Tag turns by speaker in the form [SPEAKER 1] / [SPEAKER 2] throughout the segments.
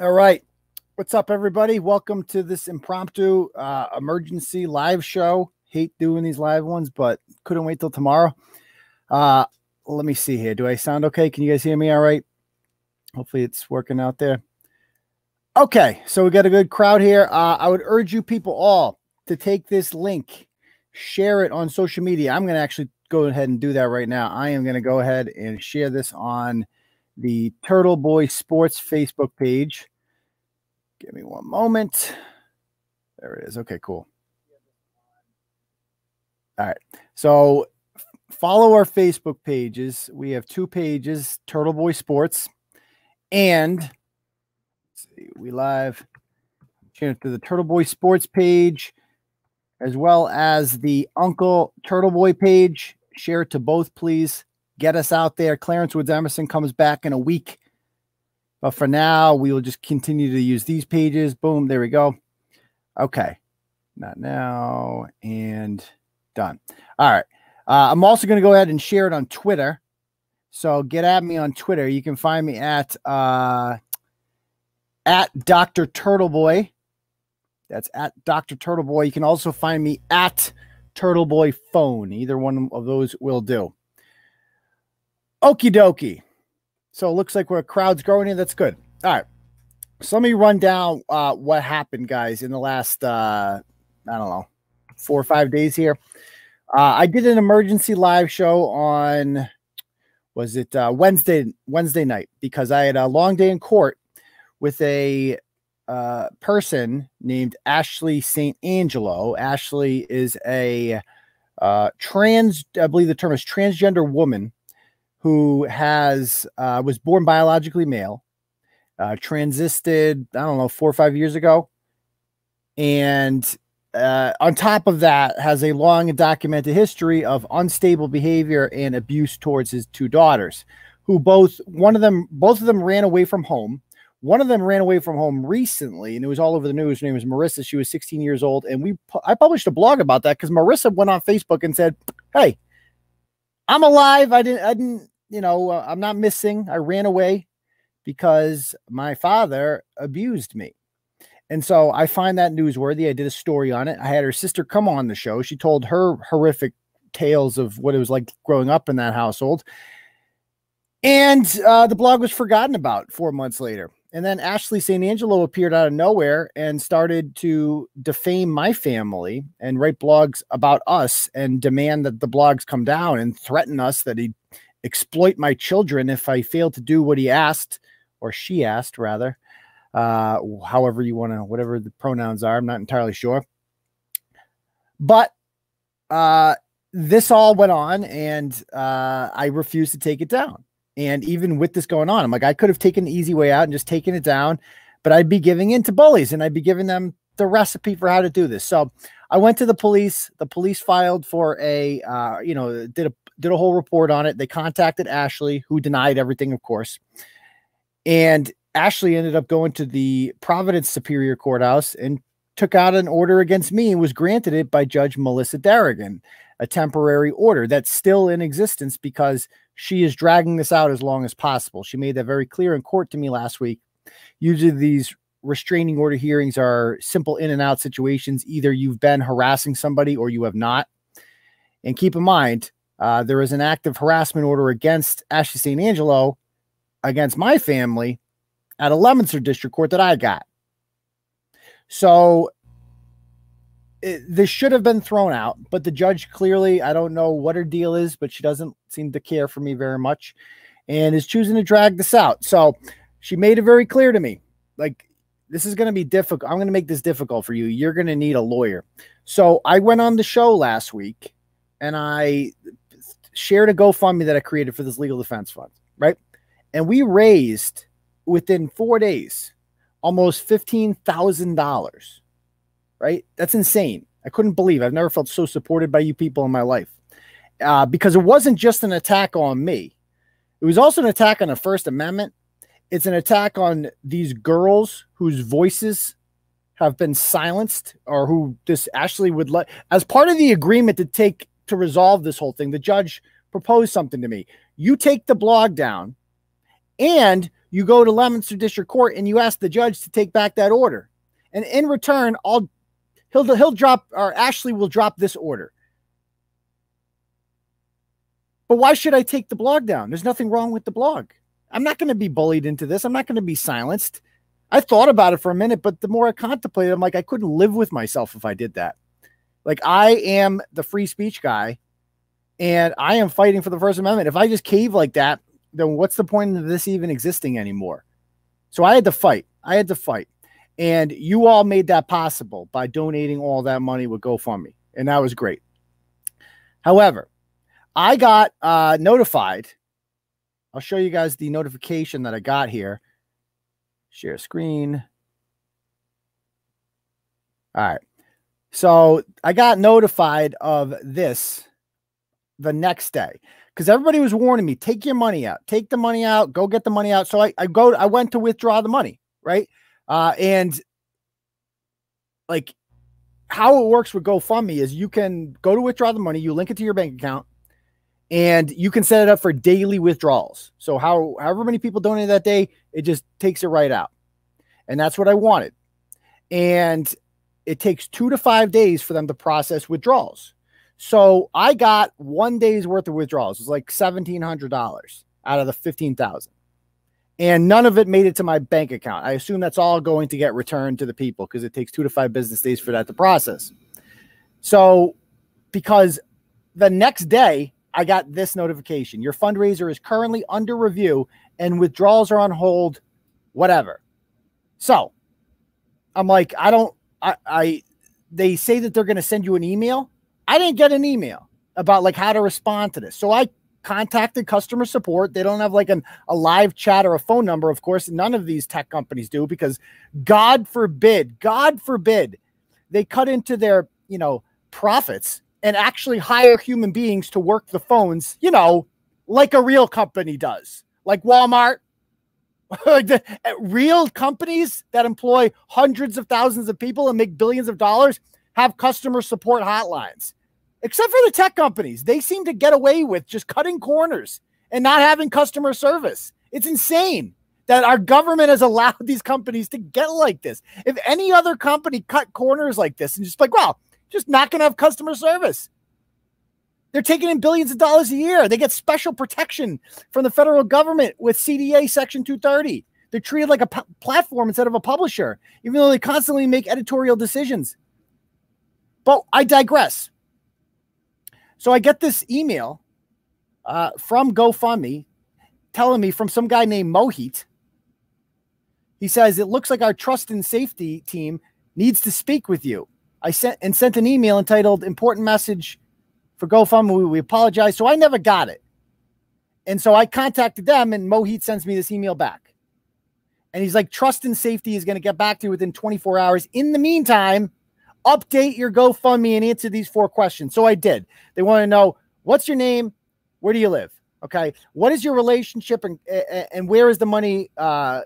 [SPEAKER 1] All right. What's up, everybody? Welcome to this impromptu uh, emergency live show. Hate doing these live ones, but couldn't wait till tomorrow. Uh, let me see here. Do I sound okay? Can you guys hear me all right? Hopefully, it's working out there. Okay, so we got a good crowd here. Uh, I would urge you people all to take this link, share it on social media. I'm going to actually go ahead and do that right now. I am going to go ahead and share this on the Turtle Boy Sports Facebook page. Give me one moment. There it is. Okay, cool. All right. So follow our Facebook pages. We have two pages, Turtle Boy Sports, and see, we live change to the Turtle Boy Sports page, as well as the Uncle Turtle Boy page. Share it to both, please. Get us out there. Clarence Woods Emerson comes back in a week. But for now, we will just continue to use these pages. Boom, there we go. Okay, not now, and done. All right. Uh, I'm also going to go ahead and share it on Twitter. So get at me on Twitter. You can find me at uh, at Dr. Turtleboy. That's at Dr. Turtleboy. You can also find me at Turtleboy Phone. Either one of those will do. Okie dokie. So it looks like we're crowd's growing in. That's good. All right. So let me run down uh, what happened, guys, in the last uh, I don't know four or five days here. Uh, I did an emergency live show on was it uh, Wednesday Wednesday night because I had a long day in court with a uh, person named Ashley St. Angelo. Ashley is a uh, trans, I believe the term is transgender woman who has uh, was born biologically male, uh, transisted I don't know four or five years ago, and uh, on top of that has a long and documented history of unstable behavior and abuse towards his two daughters, who both one of them both of them ran away from home. One of them ran away from home recently, and it was all over the news. Her name was Marissa. She was 16 years old, and we I published a blog about that because Marissa went on Facebook and said, "Hey, I'm alive. I didn't. I didn't you know, uh, I'm not missing. I ran away because my father abused me. And so I find that newsworthy. I did a story on it. I had her sister come on the show. She told her horrific tales of what it was like growing up in that household. And uh, the blog was forgotten about four months later. And then Ashley St. Angelo appeared out of nowhere and started to defame my family and write blogs about us and demand that the blogs come down and threaten us that he'd exploit my children if I fail to do what he asked or she asked, rather. Uh, however, you want to, whatever the pronouns are, I'm not entirely sure. But uh, this all went on, and uh, I refused to take it down. And even with this going on, I'm like, I could have taken the easy way out and just taken it down, but I'd be giving in to bullies and I'd be giving them the recipe for how to do this. So I went to the police. The police filed for a, uh, you know, did a did a whole report on it. They contacted Ashley, who denied everything, of course. And Ashley ended up going to the Providence Superior Courthouse and took out an order against me and was granted it by Judge Melissa Darigan, a temporary order that's still in existence because she is dragging this out as long as possible. She made that very clear in court to me last week. Usually, these restraining order hearings are simple in and out situations. Either you've been harassing somebody or you have not. And keep in mind, uh, there is an active harassment order against Ashley St. Angelo against my family at a Leominster District Court that I got. So it, this should have been thrown out, but the judge clearly, I don't know what her deal is, but she doesn't seem to care for me very much and is choosing to drag this out. So she made it very clear to me like, this is going to be difficult. I'm going to make this difficult for you. You're going to need a lawyer. So I went on the show last week and I shared a GoFundMe that I created for this legal defense fund, right? And we raised within four days almost $15,000, right? That's insane. I couldn't believe I've never felt so supported by you people in my life uh, because it wasn't just an attack on me. It was also an attack on the First Amendment. It's an attack on these girls whose voices have been silenced or who this Ashley would let as part of the agreement to take to resolve this whole thing, the judge proposed something to me. You take the blog down and you go to Leominster District Court and you ask the judge to take back that order. And in return, I'll he'll he'll drop or Ashley will drop this order. But why should I take the blog down? There's nothing wrong with the blog. I'm not going to be bullied into this. I'm not going to be silenced. I thought about it for a minute, but the more I contemplated, I'm like, I couldn't live with myself if I did that. Like, I am the free speech guy and I am fighting for the First Amendment. If I just cave like that, then what's the point of this even existing anymore? So I had to fight. I had to fight. And you all made that possible by donating all that money with GoFundMe. And that was great. However, I got uh, notified. I'll show you guys the notification that I got here. Share screen. All right. So I got notified of this the next day because everybody was warning me take your money out, take the money out, go get the money out. So I, I go, I went to withdraw the money, right? Uh, and like how it works with GoFundMe is you can go to withdraw the money, you link it to your bank account, and you can set it up for daily withdrawals. So how however many people donate that day, it just takes it right out. And that's what I wanted. And it takes two to five days for them to process withdrawals. So I got one day's worth of withdrawals. It was like $1,700 out of the 15,000. And none of it made it to my bank account. I assume that's all going to get returned to the people because it takes two to five business days for that to process. So, because the next day I got this notification your fundraiser is currently under review and withdrawals are on hold, whatever. So, I'm like, I don't, I, I they say that they're going to send you an email. I didn't get an email about like how to respond to this. So I contacted customer support. They don't have like an, a live chat or a phone number. Of course, none of these tech companies do because God forbid, God forbid they cut into their, you know, profits and actually hire human beings to work the phones, you know, like a real company does, like Walmart, the, uh, real companies that employ hundreds of thousands of people and make billions of dollars have customer support hotlines. Except for the tech companies, they seem to get away with just cutting corners and not having customer service. It's insane that our government has allowed these companies to get like this. If any other company cut corners like this and just like, well, just not going to have customer service. They're taking in billions of dollars a year. They get special protection from the federal government with CDA Section 230. They're treated like a platform instead of a publisher, even though they constantly make editorial decisions. But I digress. So I get this email uh, from GoFundMe telling me from some guy named Mohit. He says, It looks like our trust and safety team needs to speak with you. I sent and sent an email entitled Important Message for GoFundMe. We, we apologize. So I never got it. And so I contacted them, and Mohit sends me this email back. And he's like, Trust and safety is going to get back to you within 24 hours. In the meantime, update your GoFundMe and answer these four questions. So I did. They want to know what's your name? Where do you live? Okay. What is your relationship and, and where is the money? Uh,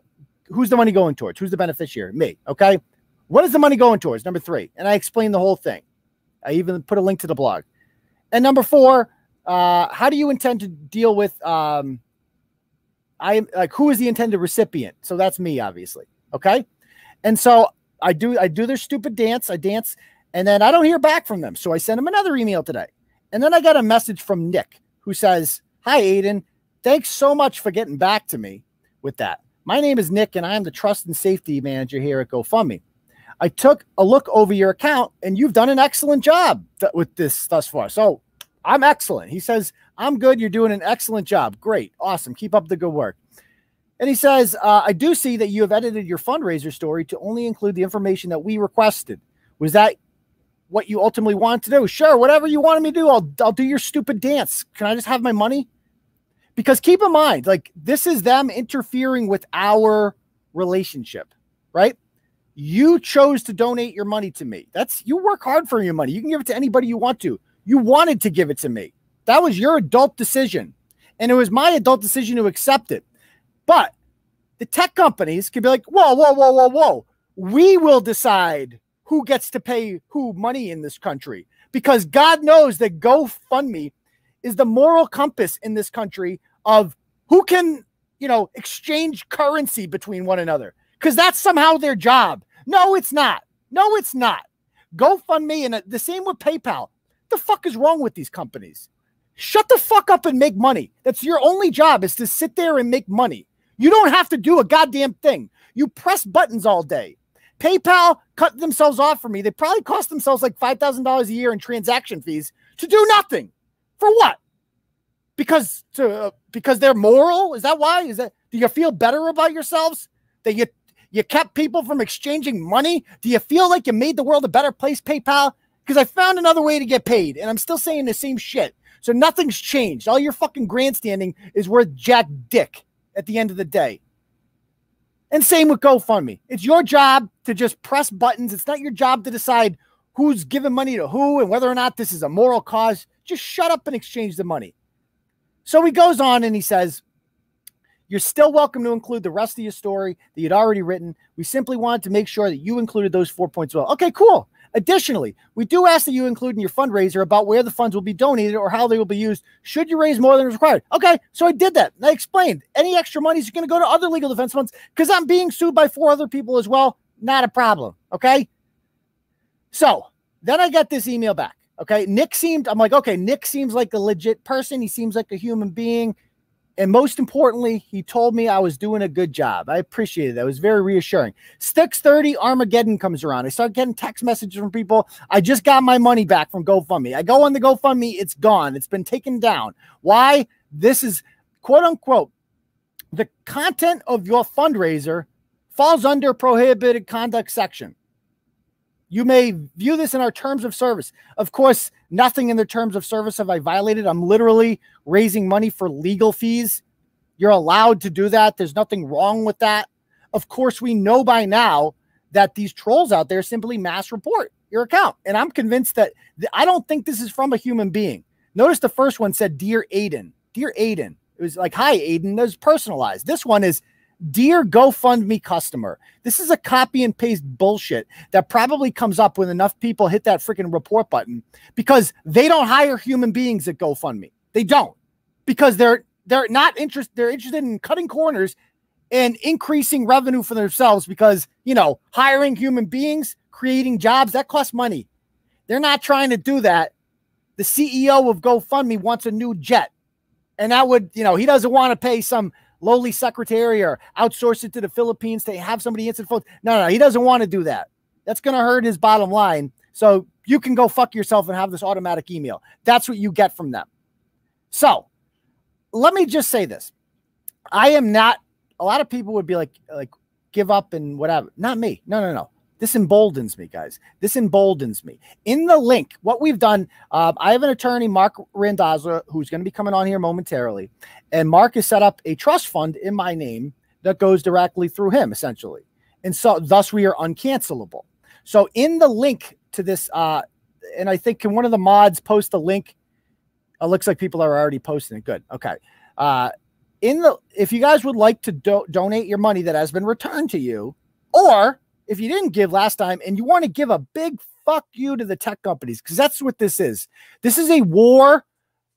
[SPEAKER 1] who's the money going towards? Who's the beneficiary? Me. Okay. What is the money going towards? Number three. And I explained the whole thing. I even put a link to the blog. And number four, uh, how do you intend to deal with um I am like who is the intended recipient? So that's me, obviously. Okay. And so I do I do their stupid dance, I dance, and then I don't hear back from them. So I send them another email today. And then I got a message from Nick who says, Hi Aiden, thanks so much for getting back to me with that. My name is Nick, and I am the trust and safety manager here at GoFundMe. I took a look over your account and you've done an excellent job th- with this thus far. So I'm excellent. He says, I'm good. You're doing an excellent job. Great. Awesome. Keep up the good work. And he says, uh, I do see that you have edited your fundraiser story to only include the information that we requested. Was that what you ultimately want to do? Sure, whatever you wanted me to do, I'll, I'll do your stupid dance. Can I just have my money? Because keep in mind, like, this is them interfering with our relationship, right? You chose to donate your money to me. That's you work hard for your money. You can give it to anybody you want to. You wanted to give it to me. That was your adult decision. And it was my adult decision to accept it. But the tech companies can be like, whoa, whoa, whoa, whoa, whoa. We will decide who gets to pay who money in this country because God knows that GoFundMe is the moral compass in this country of who can you know, exchange currency between one another because that's somehow their job. No, it's not. No, it's not. GoFundMe and the same with PayPal. the fuck is wrong with these companies? Shut the fuck up and make money. That's your only job is to sit there and make money. You don't have to do a goddamn thing. You press buttons all day. PayPal cut themselves off for me. They probably cost themselves like $5,000 a year in transaction fees to do nothing. For what? Because to uh, because they're moral? Is that why? Is that do you feel better about yourselves that you you kept people from exchanging money? Do you feel like you made the world a better place, PayPal? Because I found another way to get paid and I'm still saying the same shit. So nothing's changed. All your fucking grandstanding is worth jack dick at the end of the day. And same with GoFundMe. It's your job to just press buttons. It's not your job to decide who's giving money to who and whether or not this is a moral cause. Just shut up and exchange the money. So he goes on and he says, You're still welcome to include the rest of your story that you'd already written. We simply wanted to make sure that you included those four points well. Okay, cool. Additionally, we do ask that you include in your fundraiser about where the funds will be donated or how they will be used should you raise more than required. Okay, so I did that. I explained any extra money is going to go to other legal defense funds because I'm being sued by four other people as well. Not a problem. Okay. So then I got this email back. Okay. Nick seemed, I'm like, okay, Nick seems like a legit person. He seems like a human being. And most importantly, he told me I was doing a good job. I appreciated that. It was very reassuring. Sticks 30 Armageddon comes around. I start getting text messages from people. I just got my money back from GoFundMe. I go on the GoFundMe, it's gone. It's been taken down. Why? This is quote unquote the content of your fundraiser falls under prohibited conduct section. You may view this in our terms of service. Of course, nothing in the terms of service have I violated. I'm literally raising money for legal fees. You're allowed to do that. There's nothing wrong with that. Of course, we know by now that these trolls out there simply mass report your account. And I'm convinced that th- I don't think this is from a human being. Notice the first one said, Dear Aiden. Dear Aiden. It was like, Hi, Aiden. That was personalized. This one is, Dear GoFundMe customer, this is a copy and paste bullshit that probably comes up when enough people hit that freaking report button because they don't hire human beings at GoFundMe. They don't because they're they're not interested. They're interested in cutting corners and increasing revenue for themselves because you know hiring human beings, creating jobs that costs money. They're not trying to do that. The CEO of GoFundMe wants a new jet, and that would you know he doesn't want to pay some lowly secretary or outsource it to the Philippines to have somebody answer the phone. No, no, he doesn't want to do that. That's going to hurt his bottom line. So you can go fuck yourself and have this automatic email. That's what you get from them. So let me just say this. I am not, a lot of people would be like, like, give up and whatever. Not me. No, no, no. This emboldens me, guys. This emboldens me. In the link, what we've done, uh, I have an attorney, Mark Randazza, who's going to be coming on here momentarily. And Mark has set up a trust fund in my name that goes directly through him, essentially. And so, thus, we are uncancelable. So, in the link to this, uh, and I think can one of the mods post a link? It looks like people are already posting it. Good. Okay. Uh, in the, if you guys would like to do- donate your money that has been returned to you, or if you didn't give last time and you want to give a big fuck you to the tech companies, because that's what this is. This is a war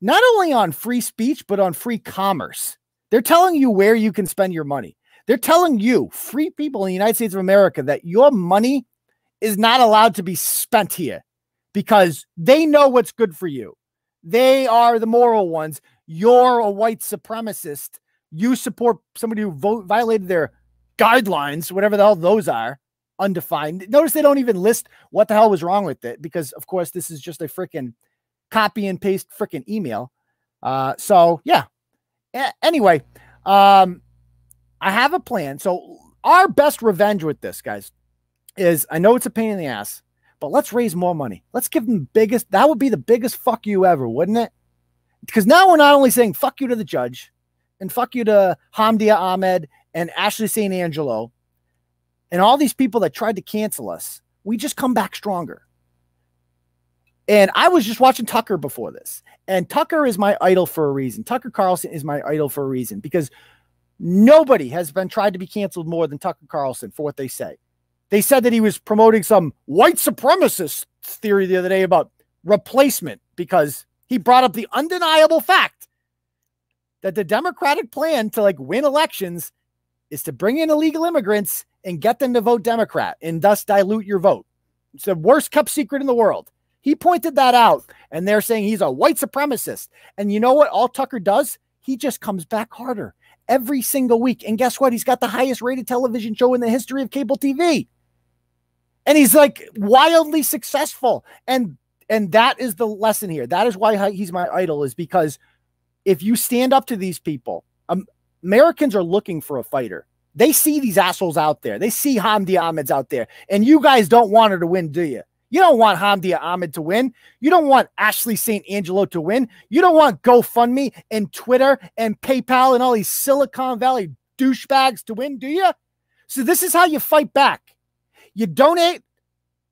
[SPEAKER 1] not only on free speech, but on free commerce. They're telling you where you can spend your money. They're telling you, free people in the United States of America, that your money is not allowed to be spent here because they know what's good for you. They are the moral ones. You're a white supremacist. You support somebody who vote, violated their guidelines, whatever the hell those are undefined. Notice they don't even list what the hell was wrong with it because, of course, this is just a freaking copy and paste freaking email. Uh, so yeah. A- anyway, um, I have a plan. So our best revenge with this, guys, is I know it's a pain in the ass, but let's raise more money. Let's give them biggest. That would be the biggest fuck you ever, wouldn't it? Because now we're not only saying fuck you to the judge and fuck you to Hamdia Ahmed and Ashley St. Angelo and all these people that tried to cancel us, we just come back stronger. And I was just watching Tucker before this. And Tucker is my idol for a reason. Tucker Carlson is my idol for a reason because nobody has been tried to be canceled more than Tucker Carlson for what they say. They said that he was promoting some white supremacist theory the other day about replacement because he brought up the undeniable fact that the Democratic plan to like win elections is to bring in illegal immigrants and get them to vote Democrat and thus dilute your vote. It's the worst kept secret in the world. He pointed that out, and they're saying he's a white supremacist. And you know what? All Tucker does, he just comes back harder every single week. And guess what? He's got the highest rated television show in the history of cable TV. And he's like wildly successful. And and that is the lesson here. That is why he's my idol, is because if you stand up to these people, um, Americans are looking for a fighter. They see these assholes out there. They see Hamdi Ahmed's out there. And you guys don't want her to win, do you? You don't want Hamdi Ahmed to win. You don't want Ashley St. Angelo to win. You don't want GoFundMe and Twitter and PayPal and all these Silicon Valley douchebags to win, do you? So this is how you fight back. You donate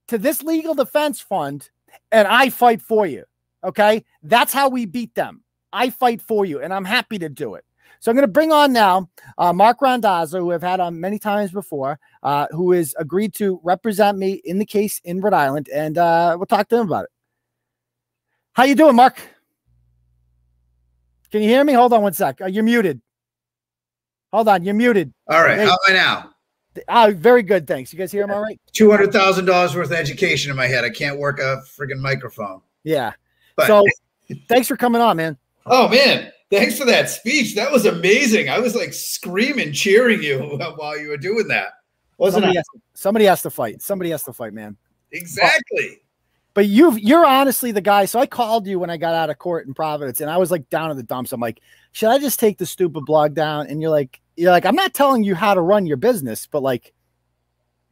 [SPEAKER 1] to this legal defense fund and I fight for you. Okay? That's how we beat them. I fight for you and I'm happy to do it. So I'm going to bring on now uh, Mark Randazza, who I've had on many times before, uh, who has agreed to represent me in the case in Rhode Island, and uh, we'll talk to him about it. How you doing, Mark? Can you hear me? Hold on one sec. Uh, you're muted. Hold on, you're muted.
[SPEAKER 2] All right. How am I now?
[SPEAKER 1] Oh, very good. Thanks. You guys hear him all right?
[SPEAKER 2] Two hundred thousand dollars worth of education in my head. I can't work a friggin' microphone.
[SPEAKER 1] Yeah. But, so, thanks for coming on, man.
[SPEAKER 2] Oh man, Thanks for that speech. That was amazing. I was like screaming, cheering you while you were doing that.
[SPEAKER 1] Wasn't somebody, has, somebody has to fight. Somebody has to fight, man.
[SPEAKER 2] Exactly.
[SPEAKER 1] But, but you've you're honestly the guy. So I called you when I got out of court in Providence, and I was like down in the dumps. I'm like, should I just take the stupid blog down? And you're like, you're like, I'm not telling you how to run your business, but like,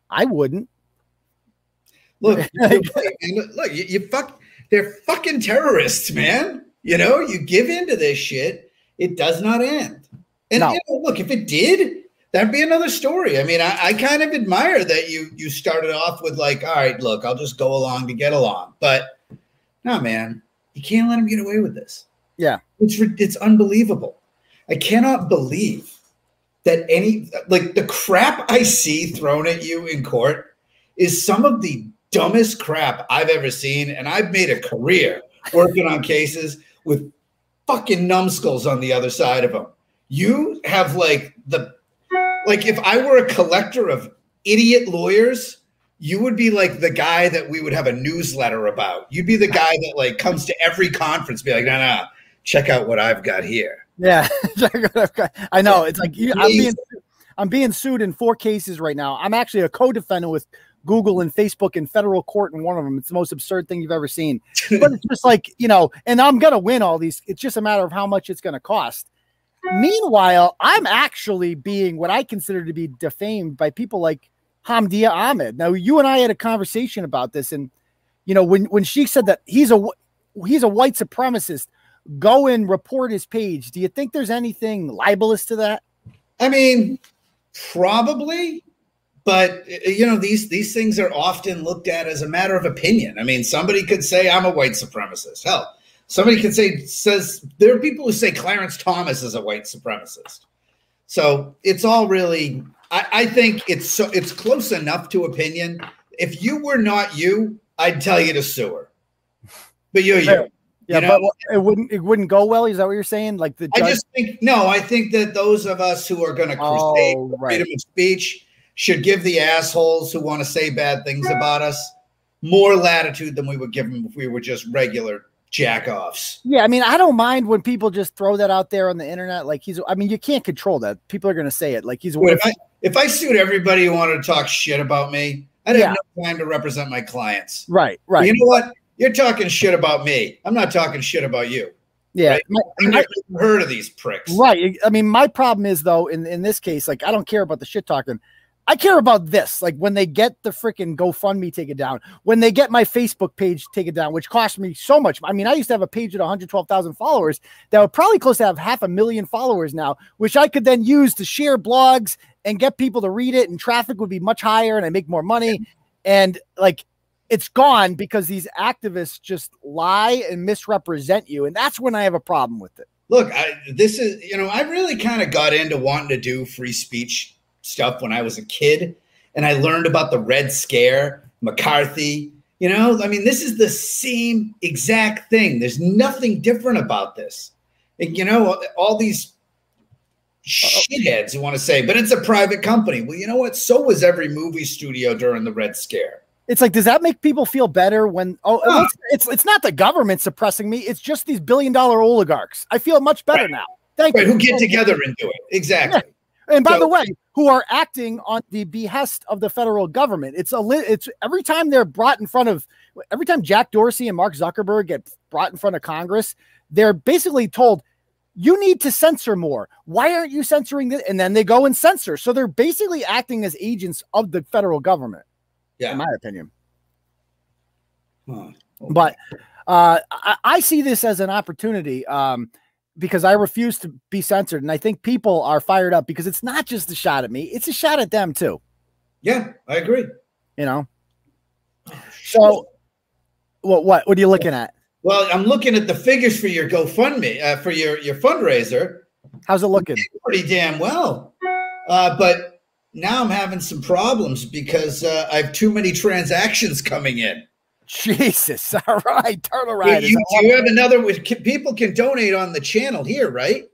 [SPEAKER 1] I wouldn't.
[SPEAKER 2] Look, look, look you, you fuck. They're fucking terrorists, man. You know, you give into this shit, it does not end. And no. you know, look, if it did, that'd be another story. I mean, I, I, kind of admire that you you started off with like, all right, look, I'll just go along to get along. But no, man, you can't let him get away with this.
[SPEAKER 1] Yeah,
[SPEAKER 2] it's it's unbelievable. I cannot believe that any like the crap I see thrown at you in court is some of the dumbest crap I've ever seen, and I've made a career working on cases with fucking numbskulls on the other side of them. You have like the like if I were a collector of idiot lawyers, you would be like the guy that we would have a newsletter about. You'd be the guy that like comes to every conference, be like, no, no, check out what I've got here.
[SPEAKER 1] Yeah, I know. It's like I'm being I'm being sued in four cases right now. I'm actually a co-defendant with Google and Facebook and federal court in one of them. It's the most absurd thing you've ever seen. But it's just like, you know, and I'm going to win all these. It's just a matter of how much it's going to cost. Meanwhile, I'm actually being what I consider to be defamed by people like Hamdia Ahmed. Now, you and I had a conversation about this, and you know, when when she said that he's a he's a white supremacist, go and report his page. Do you think there's anything libelous to that?
[SPEAKER 2] I mean, probably but eh, you know these these things are often looked at as a matter of opinion i mean somebody could say i'm a white supremacist hell somebody could say says there are people who say clarence thomas is a white supremacist so it's all really i, I think it's so it's close enough to opinion if you were not you i'd tell you to sue her but you're you
[SPEAKER 1] yeah, you know? but it wouldn't it wouldn't go well. Is that what you're saying? Like the
[SPEAKER 2] judge- I just think no. I think that those of us who are going to oh, crusade oh, right. freedom of speech should give the assholes who want to say bad things about us more latitude than we would give them if we were just regular jackoffs.
[SPEAKER 1] Yeah, I mean, I don't mind when people just throw that out there on the internet. Like he's, I mean, you can't control that. People are going to say it. Like he's.
[SPEAKER 2] Wait, if I if I sued everybody who wanted to talk shit about me, I'd yeah. have no time to represent my clients.
[SPEAKER 1] Right, right. But
[SPEAKER 2] you know what? You're talking shit about me. I'm not talking shit about you.
[SPEAKER 1] Yeah, right?
[SPEAKER 2] I've never heard of these pricks.
[SPEAKER 1] Right. I mean, my problem is though, in in this case, like I don't care about the shit talking. I care about this. Like when they get the freaking GoFundMe taken down, when they get my Facebook page taken down, which cost me so much. I mean, I used to have a page with 112,000 followers that would probably close to have half a million followers now, which I could then use to share blogs and get people to read it, and traffic would be much higher and I make more money. And like it's gone because these activists just lie and misrepresent you. And that's when I have a problem with it.
[SPEAKER 2] Look, I, this is, you know, I really kind of got into wanting to do free speech stuff when I was a kid, and I learned about the Red Scare, McCarthy. You know, I mean, this is the same exact thing. There's nothing different about this. And, you know, all these shitheads who want to say, but it's a private company. Well, you know what? So was every movie studio during the Red Scare.
[SPEAKER 1] It's like, does that make people feel better when? Oh, huh. it's, it's, not the government suppressing me. It's just these billion dollar oligarchs. I feel much better
[SPEAKER 2] right.
[SPEAKER 1] now. Thank
[SPEAKER 2] right,
[SPEAKER 1] you.
[SPEAKER 2] Who get together and do it exactly.
[SPEAKER 1] And by so, the way, who are acting on the behest of the federal government? It's a it's every time they're brought in front of every time Jack Dorsey and Mark Zuckerberg get brought in front of Congress, they're basically told you need to censor more. Why aren't you censoring this? And then they go and censor. So they're basically acting as agents of the federal government.
[SPEAKER 2] Yeah,
[SPEAKER 1] in my opinion. Huh. Okay. But uh, I, I, see this as an opportunity um, because I refuse to be censored, and I think people are fired up because it's not just a shot at me; it's a shot at them too.
[SPEAKER 2] Yeah, I agree.
[SPEAKER 1] You know. So, what what what are you looking at?
[SPEAKER 2] Well, I'm looking at the figures for your GoFundMe uh, for your your fundraiser.
[SPEAKER 1] How's it looking?
[SPEAKER 2] Pretty damn well, uh, but now I'm having some problems because uh, I have too many transactions coming in.
[SPEAKER 1] Jesus! All right, turtle riders.
[SPEAKER 2] You, you have another. People can donate on the channel here, right?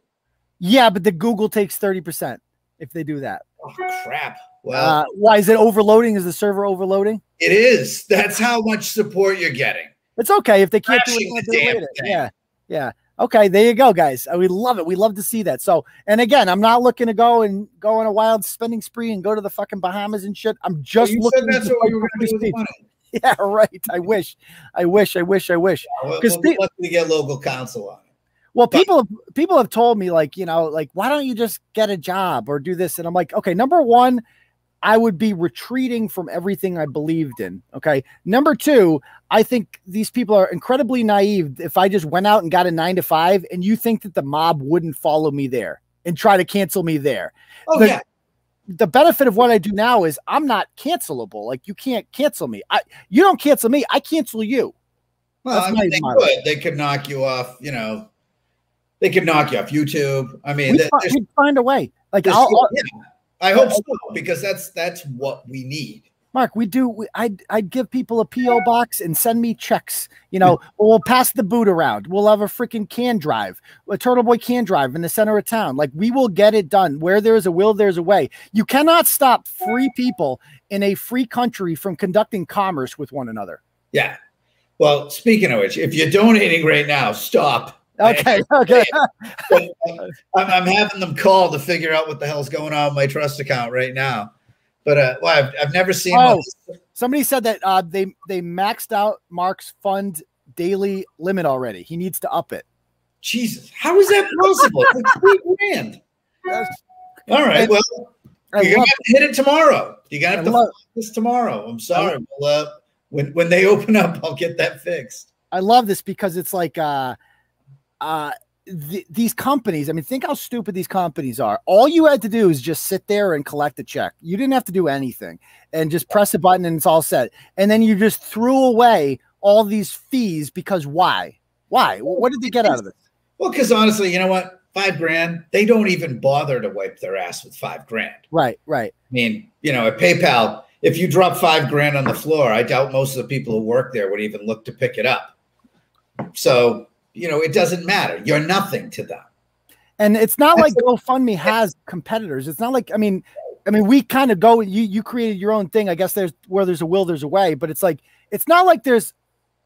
[SPEAKER 1] Yeah, but the Google takes thirty percent if they do that.
[SPEAKER 2] Oh crap! Well,
[SPEAKER 1] uh, why is it overloading? Is the server overloading?
[SPEAKER 2] It is. That's how much support you're getting.
[SPEAKER 1] It's okay if they can't do it. Do it yeah, yeah. Okay, there you go, guys. Uh, we love it. We love to see that. So, and again, I'm not looking to go and go on a wild spending spree and go to the fucking Bahamas and shit. I'm just
[SPEAKER 2] well,
[SPEAKER 1] looking.
[SPEAKER 2] that's what you were going to do.
[SPEAKER 1] Yeah, right. I wish, I wish, I wish, I wish.
[SPEAKER 2] Because yeah, we'll, we get local counsel on it.
[SPEAKER 1] Well, but, people have, people have told me like, you know, like why don't you just get a job or do this? And I'm like, okay, number one, I would be retreating from everything I believed in. Okay. Number two, I think these people are incredibly naive. If I just went out and got a nine to five and you think that the mob wouldn't follow me there and try to cancel me there.
[SPEAKER 2] Oh,
[SPEAKER 1] the,
[SPEAKER 2] yeah.
[SPEAKER 1] The benefit of what I do now is I'm not cancelable. Like you can't cancel me. I you don't cancel me. I cancel you.
[SPEAKER 2] Well, I mean, they could. They could knock you off. You know, they could knock you off YouTube. I mean,
[SPEAKER 1] we'd find a way. Like I'll,
[SPEAKER 2] I'll yeah. I hope so because that's that's what we need.
[SPEAKER 1] Mark, we do. We, I'd I'd give people a PO box and send me checks. You know, we'll pass the boot around. We'll have a freaking can drive, a Turtle Boy can drive in the center of town. Like we will get it done. Where there is a will, there's a way. You cannot stop free people in a free country from conducting commerce with one another.
[SPEAKER 2] Yeah. Well, speaking of which, if you're donating right now, stop
[SPEAKER 1] Okay. Okay.
[SPEAKER 2] I'm, I'm, having them call to figure out what the hell's going on with my trust account right now. But uh, well, I've, I've never seen.
[SPEAKER 1] Oh, somebody said that uh, they they maxed out Mark's fund daily limit already. He needs to up it.
[SPEAKER 2] Jesus, how is that possible? like three grand. All right. Well, you're gonna hit it tomorrow. You got to love this tomorrow. I'm sorry. Well, uh, when when they open up, I'll get that fixed.
[SPEAKER 1] I love this because it's like uh uh, th- these companies, I mean, think how stupid these companies are. All you had to do is just sit there and collect a check. You didn't have to do anything and just press a button and it's all set. And then you just threw away all these fees because why? Why? What did they get out of it?
[SPEAKER 2] Well, because honestly, you know what? Five grand, they don't even bother to wipe their ass with five grand.
[SPEAKER 1] Right, right.
[SPEAKER 2] I mean, you know, at PayPal, if you drop five grand on the floor, I doubt most of the people who work there would even look to pick it up. So you know, it doesn't matter. You're nothing to them.
[SPEAKER 1] And it's not That's like GoFundMe has competitors. It's not like I mean, I mean, we kind of go. You you created your own thing. I guess there's where there's a will, there's a way. But it's like it's not like there's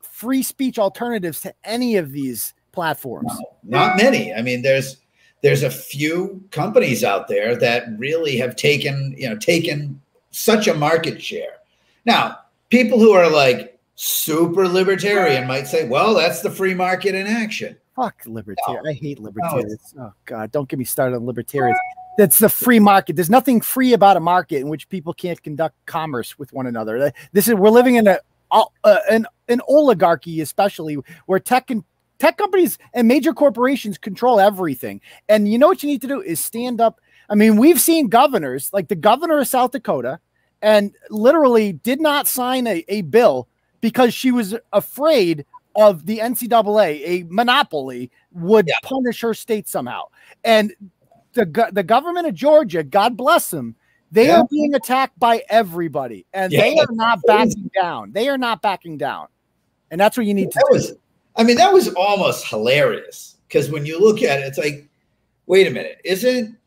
[SPEAKER 1] free speech alternatives to any of these platforms.
[SPEAKER 2] No, not many. I mean, there's there's a few companies out there that really have taken you know taken such a market share. Now, people who are like super libertarian might say, well, that's the free market in action.
[SPEAKER 1] Fuck libertarian. No. I hate libertarians. No, oh God, don't get me started on libertarians. That's the free market. There's nothing free about a market in which people can't conduct commerce with one another. This is we're living in a uh, an an oligarchy, especially where tech and tech companies and major corporations control everything. And you know what you need to do is stand up. I mean, we've seen governors like the governor of South Dakota, and literally did not sign a, a bill because she was afraid of the NCAA, a monopoly, would yeah. punish her state somehow. And the the government of Georgia, God bless them, they yeah. are being attacked by everybody, and yeah. they are not backing down. They are not backing down, and that's what you need to.
[SPEAKER 2] That do. was, I mean, that was almost hilarious because when you look at it, it's like, wait a minute, isn't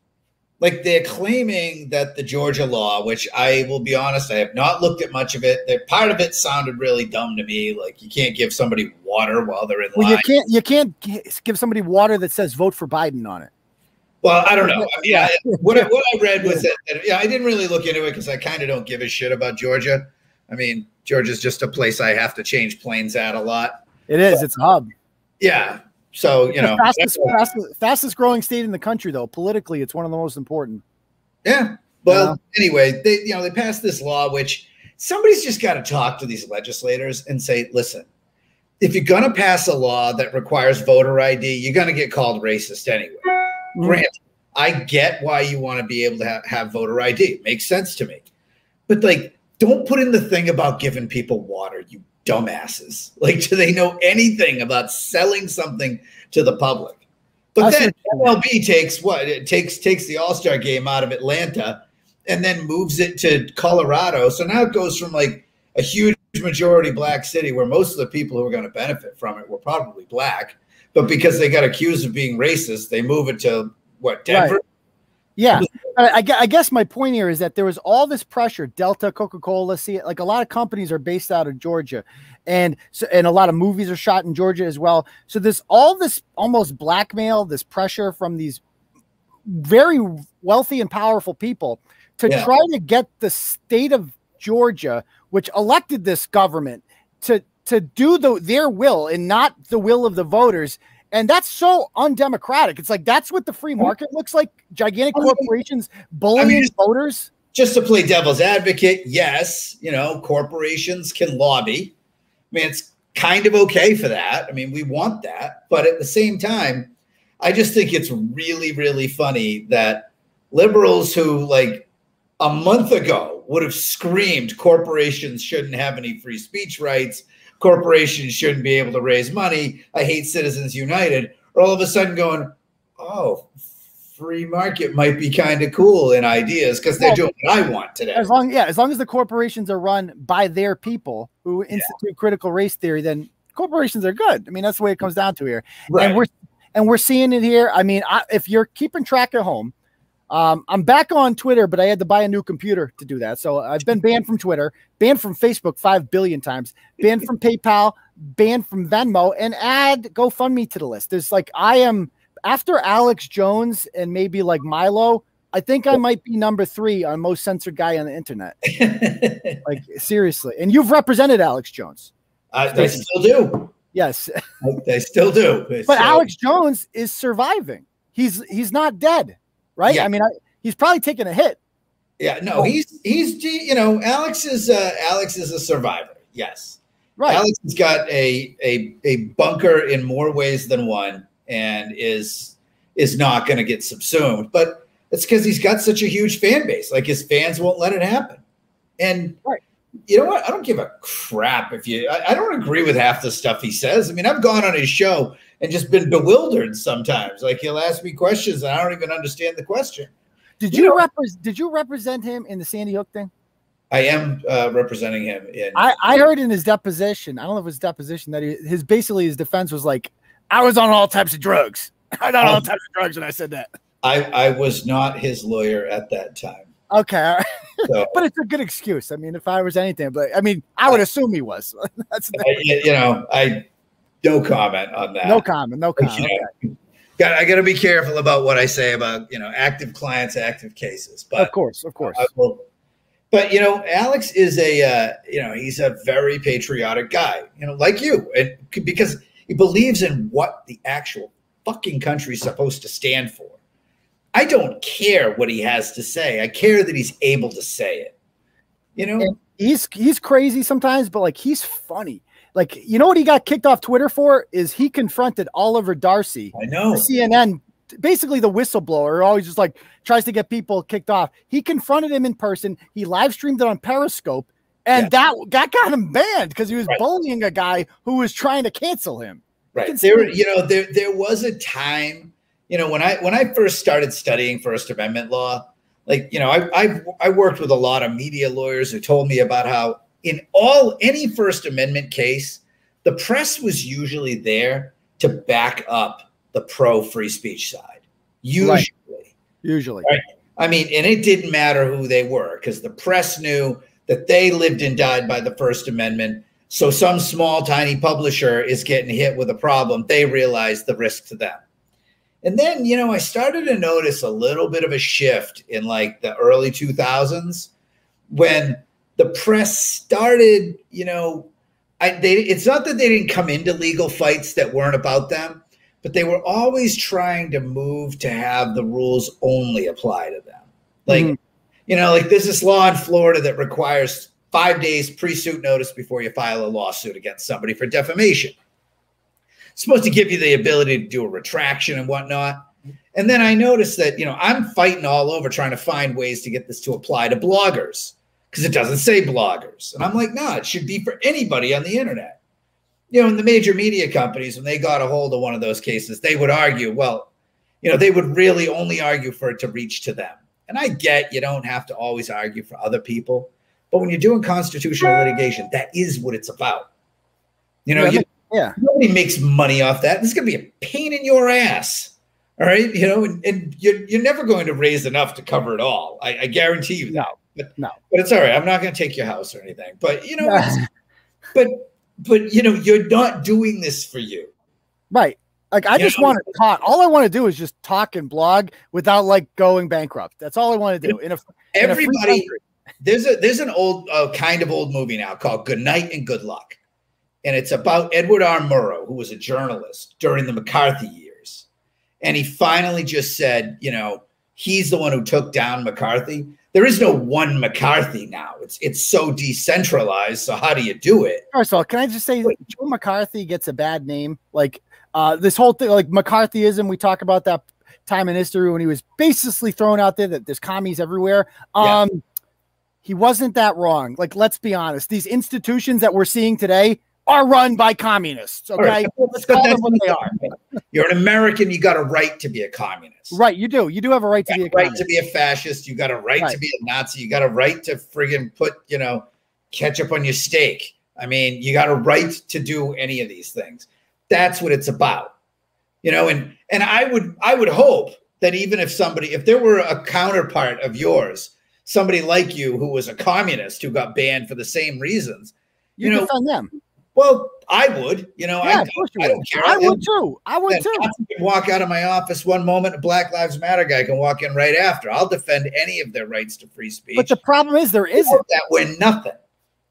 [SPEAKER 2] like they're claiming that the Georgia law, which I will be honest, I have not looked at much of it. That part of it sounded really dumb to me. Like you can't give somebody water while they're in
[SPEAKER 1] Well,
[SPEAKER 2] line.
[SPEAKER 1] you can't you can't give somebody water that says vote for Biden on it.
[SPEAKER 2] Well, I don't know. Yeah, what I, what I read was that, that yeah, I didn't really look into it because I kind of don't give a shit about Georgia. I mean, Georgia's just a place I have to change planes at a lot.
[SPEAKER 1] It is. It's a hub.
[SPEAKER 2] Yeah, so you know,
[SPEAKER 1] fastest, fastest, fastest growing state in the country, though. Politically, it's one of the most important.
[SPEAKER 2] yeah. Well, anyway, they you know they passed this law, which somebody's just got to talk to these legislators and say, listen, if you're going to pass a law that requires voter ID, you're going to get called racist anyway.
[SPEAKER 1] Mm.
[SPEAKER 2] Granted, I get why you want to be able to have, have voter ID. It makes sense to me. But like, don't put in the thing about giving people water, you dumbasses. Like, do they know anything about selling something to the public? But
[SPEAKER 1] That's
[SPEAKER 2] then MLB takes what? It takes takes the All-Star game out of Atlanta and then moves it to Colorado. So now it goes from like a huge majority black city where most of the people who are going to benefit from it were probably black, but because they got accused of being racist, they move it to what Denver.
[SPEAKER 1] Yeah, I, I guess my point here is that there was all this pressure. Delta, Coca Cola, see, like a lot of companies are based out of Georgia, and so and a lot of movies are shot in Georgia as well. So there's all this almost blackmail, this pressure from these very wealthy and powerful people to
[SPEAKER 2] Yeah.
[SPEAKER 1] try to get the state of Georgia, which elected this government, to to do the their will and not the will of the voters. And that's so undemocratic. It's like that's what the free oh. market looks like. Gigantic
[SPEAKER 2] I mean-
[SPEAKER 1] corporations bullying
[SPEAKER 2] just-
[SPEAKER 1] voters.
[SPEAKER 2] Just to play devil's advocate, yes, you know, corporations can lobby. I mean, it's kind of okay for that. I mean, we want that. But at the same time, I just think it's really, really funny that liberals who, like, a month ago would have screamed corporations shouldn't have any free speech rights, corporations shouldn't be able to raise money, I hate Citizens United, are all of a sudden going, oh, free market might be kind of cool in ideas because they're
[SPEAKER 1] Well,
[SPEAKER 2] doing what I want today.
[SPEAKER 1] As long, yeah, as long as the corporations are run by their people who institute critical race theory, then corporations are good. I mean, that's the way it comes down to here.
[SPEAKER 2] Right.
[SPEAKER 1] and we're and we're seeing it here. I mean, I, if you're keeping track at home, um, I'm back on Twitter, but I had to buy a new computer to do that. So I've been banned from Twitter, banned from Facebook five billion times, banned from PayPal, banned from Venmo, and add GoFundMe to the list. There's like I am after Alex Jones and maybe like Milo. I think I might be number three on most censored guy on the internet. Like seriously, and you've represented Alex Jones.
[SPEAKER 2] I, I still do.
[SPEAKER 1] Yes,
[SPEAKER 2] I, I still do.
[SPEAKER 1] but
[SPEAKER 2] So-
[SPEAKER 1] Alex Jones is surviving. He's he's not dead, right?
[SPEAKER 2] Yeah.
[SPEAKER 1] I mean, I, he's probably taking a hit.
[SPEAKER 2] Yeah, no, he's he's you know Alex is uh, Alex is a survivor. Yes,
[SPEAKER 1] Right.
[SPEAKER 2] Alex has got a a a bunker in more ways than one, and is is not going to get subsumed. But it's because he's got such a huge fan base. Like his fans won't let it happen. And
[SPEAKER 1] Right.
[SPEAKER 2] you know what? I don't give a crap if you. I, I don't agree with half the stuff he says. I mean, I've gone on his show and just been bewildered sometimes. Like he'll ask me questions and I don't even understand the question.
[SPEAKER 1] Did
[SPEAKER 2] you
[SPEAKER 1] you,
[SPEAKER 2] know-
[SPEAKER 1] repres did you represent him in the Sandy Hook thing?
[SPEAKER 2] I am uh, representing him in.
[SPEAKER 1] I, I heard in his deposition, I don't know if it was deposition that he, his basically his defense was like, I was on all types of drugs. I was on all types of drugs when I said that.
[SPEAKER 2] I, I was not his lawyer at that time.
[SPEAKER 1] Okay.
[SPEAKER 2] So
[SPEAKER 1] but it's a good excuse. I mean, if I was anything, but I mean, I would assume he was. That's
[SPEAKER 2] I, you know, I no comment on that.
[SPEAKER 1] no comment, no comment.
[SPEAKER 2] You know, got, I got to be careful about what I say about you know active clients, active cases. But
[SPEAKER 1] Of course, of course.
[SPEAKER 2] Will. But you know, Alex is a uh, you know he's a very patriotic guy. You know, like you, and because he believes in what the actual fucking country is supposed to stand for. I don't care what he has to say. I care that he's able to say it. You know,
[SPEAKER 1] And he's he's crazy sometimes, but like he's funny. Like you know what he got kicked off Twitter for is he confronted Oliver Darcy,
[SPEAKER 2] I know.
[SPEAKER 1] CNN, basically the whistleblower, always just like tries to get people kicked off. He confronted him in person. He live streamed it on Periscope, and that that got him banned because he was
[SPEAKER 2] Right.
[SPEAKER 1] bullying a guy who was trying to cancel him.
[SPEAKER 2] Right. There, you know, there there was a time, you know, when I when I first started studying First Amendment law, like, you know, I I I worked with a lot of media lawyers who told me about how in all any First Amendment case, the press was usually there to back up the pro free speech side. Usually. Right.
[SPEAKER 1] Usually.
[SPEAKER 2] Right? I mean, and it didn't matter who they were because the press knew that they lived and died by the First Amendment. So some small, tiny publisher is getting hit with a problem. They realize the risk to them. And then, you know, I started to notice a little bit of a shift in like the early 2000s when the press started, you know, I, they, it's not that they didn't come into legal fights that weren't about them, but they were always trying to move to have the rules only apply to them. Like, mm-hmm. you know, like there's this law in Florida that requires five days pre-suit notice before you file a lawsuit against somebody for defamation. It's supposed to give you the ability to do a retraction and whatnot. And then I noticed that, you know, I'm fighting all over trying to find ways to get this to apply to bloggers because it doesn't say bloggers. And I'm like, no, it should be for anybody on the internet. You know, in the major media companies, when they got a hold of one of those cases, they would argue, well, you know, they would really only argue for it to reach to them. And I get you don't have to always argue for other people, but when you're doing constitutional litigation, that is what it's about. You know, yeah, you, yeah. nobody makes money off that. This is going to be a pain in your ass. All right. You know, and, and you're, you're never going to raise enough to cover it all. I, I guarantee you that. No. But no, but it's all right. I'm not going to take your house or anything. But you know, but but you know, you're not doing this for you,
[SPEAKER 1] right? Like I you just know? want to talk. All I want to do is just talk and blog without like going bankrupt. That's all I want to do. In a
[SPEAKER 2] everybody, in a there's a there's an old uh, kind of old movie now called Good Night and Good Luck, and it's about Edward R. Murrow, who was a journalist during the McCarthy years, and he finally just said, you know, he's the one who took down McCarthy there is no one McCarthy now. It's it's so decentralized. So how do you do it?
[SPEAKER 1] First of all, can I just say Joe McCarthy gets a bad name? Like uh, this whole thing, like McCarthyism. We talk about that time in history when he was basically thrown out there that there's commies everywhere. Um, yeah. He wasn't that wrong. Like, let's be honest. These institutions that we're seeing today, are run by communists. Okay, right. let's call them what they are.
[SPEAKER 2] You're an American. You got a right to be a communist.
[SPEAKER 1] Right, you do. You do have a right to be a,
[SPEAKER 2] right communist. to be a fascist. You got a right, right, to be a Nazi. You got a right to friggin' put you know ketchup on your steak. I mean, you got a right to do any of these things. That's what it's about. You know, and and I would I would hope that even if somebody, if there were a counterpart of yours, somebody like you who was a communist who got banned for the same reasons, you, you know,
[SPEAKER 1] them
[SPEAKER 2] well, I would, you know,
[SPEAKER 1] yeah, I, I, don't care. I would too. I would too. I
[SPEAKER 2] can walk out of my office one moment, a Black Lives Matter guy can walk in right after. I'll defend any of their rights to free speech.
[SPEAKER 1] But the problem is there isn't
[SPEAKER 2] that win nothing.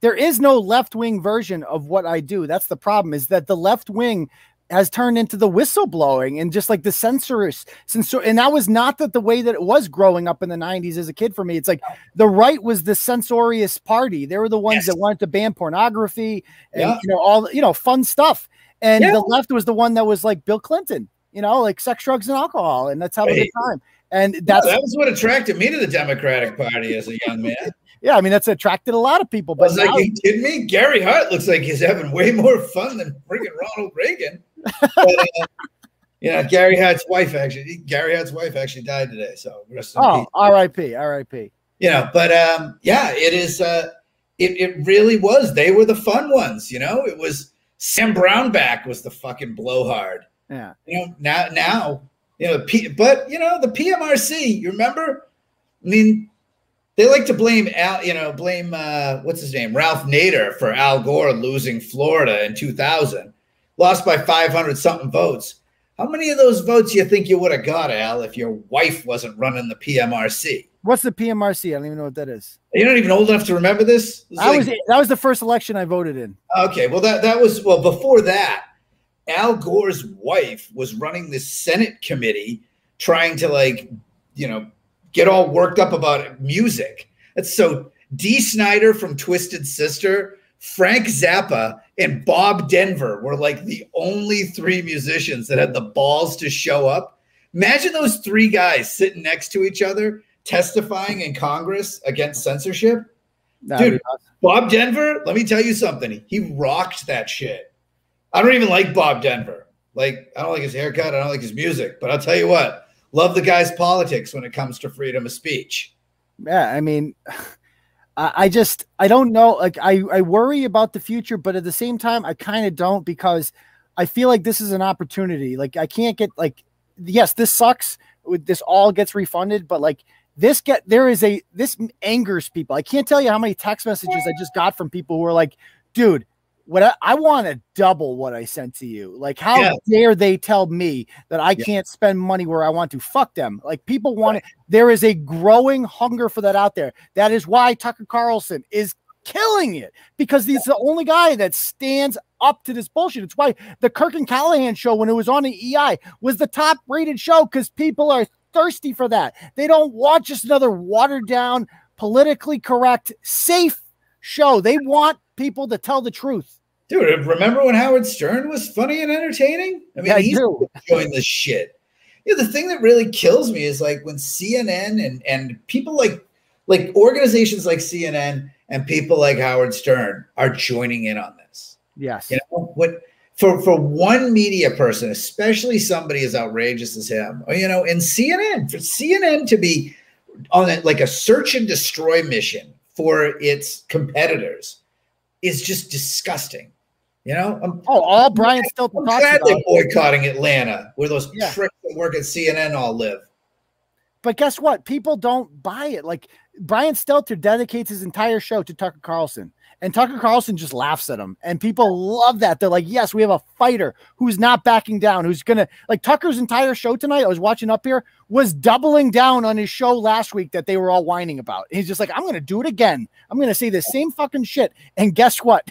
[SPEAKER 1] There is no left wing version of what I do. That's the problem. Is that the left wing has turned into the whistleblowing and just like the censorious censor and that was not that the way that it was growing up in the 90s as a kid for me it's like the right was the censorious party they were the ones yes. that wanted to ban pornography and yeah. you know all you know fun stuff and yeah. the left was the one that was like bill clinton you know like sex drugs and alcohol and that's how right. a good time and that's
[SPEAKER 2] yeah, that was what attracted me to the democratic party as a young man
[SPEAKER 1] yeah, I mean that's attracted a lot of people.
[SPEAKER 2] But I was now, like, you kidding me? Gary Hart looks like he's having way more fun than freaking Ronald Reagan. but, uh, yeah, Gary Hart's wife actually. Gary Hart's wife actually died today. So
[SPEAKER 1] oh, R.I.P. R.I.P.
[SPEAKER 2] You know, but um, yeah, it is. Uh, it it really was. They were the fun ones. You know, it was Sam Brownback was the fucking blowhard.
[SPEAKER 1] Yeah.
[SPEAKER 2] You know now now you know, P, but you know the PMRC. You remember? I mean, they like to blame Al, you know, blame uh, what's his name, Ralph Nader for Al Gore losing Florida in 2000, lost by 500 something votes. How many of those votes do you think you would have got, Al, if your wife wasn't running the PMRC?
[SPEAKER 1] What's the PMRC? I don't even know what that is.
[SPEAKER 2] You're not even old enough to remember this.
[SPEAKER 1] I like, was that was the first election I voted in.
[SPEAKER 2] Okay, well that that was well before that. Al Gore's wife was running the Senate committee, trying to like, you know, get all worked up about music. That's so Dee Snider from Twisted Sister, Frank Zappa, and Bob Denver were like the only three musicians that had the balls to show up. Imagine those three guys sitting next to each other testifying in Congress against censorship. That'd Dude, awesome. Bob Denver, let me tell you something. He rocked that shit. I don't even like Bob Denver. Like, I don't like his haircut. I don't like his music. But I'll tell you what, love the guy's politics when it comes to freedom of speech.
[SPEAKER 1] Yeah, I mean, I just I don't know. Like I I worry about the future, but at the same time, I kind of don't because I feel like this is an opportunity. Like I can't get like yes, this sucks. With this all gets refunded, but like this get there is a this angers people. I can't tell you how many text messages I just got from people who are like, dude, what I, I want to double what I sent to you. Like, how yeah. dare they tell me that I yeah. can't spend money where I want to? Fuck them. Like, people want right. it. There is a growing hunger for that out there. That is why Tucker Carlson is killing it because he's the only guy that stands up to this bullshit. It's why the Kirk and Callahan show, when it was on the EI, was the top rated show because people are thirsty for that. They don't want just another watered down, politically correct, safe show. They want people to tell the truth.
[SPEAKER 2] Dude, remember when Howard Stern was funny and entertaining? I mean, yeah, he's enjoying this shit. Yeah, the thing that really kills me is like when CNN and and people like like organizations like CNN and people like Howard Stern are joining in on this.
[SPEAKER 1] Yes.
[SPEAKER 2] You know, what for for one media person, especially somebody as outrageous as him, or, you know, and CNN, for CNN to be on like a search and destroy mission for its competitors is just disgusting. You know, I'm,
[SPEAKER 1] oh, all Brian still
[SPEAKER 2] I'm glad they're boycotting Atlanta, where those yeah. pricks that work at CNN all live.
[SPEAKER 1] But guess what? People don't buy it. Like Brian Stelter dedicates his entire show to Tucker Carlson, and Tucker Carlson just laughs at him. And people love that. They're like, yes, we have a fighter who's not backing down, who's gonna like Tucker's entire show tonight. I was watching up here, was doubling down on his show last week that they were all whining about. He's just like, I'm gonna do it again. I'm gonna say the same fucking shit. And guess what?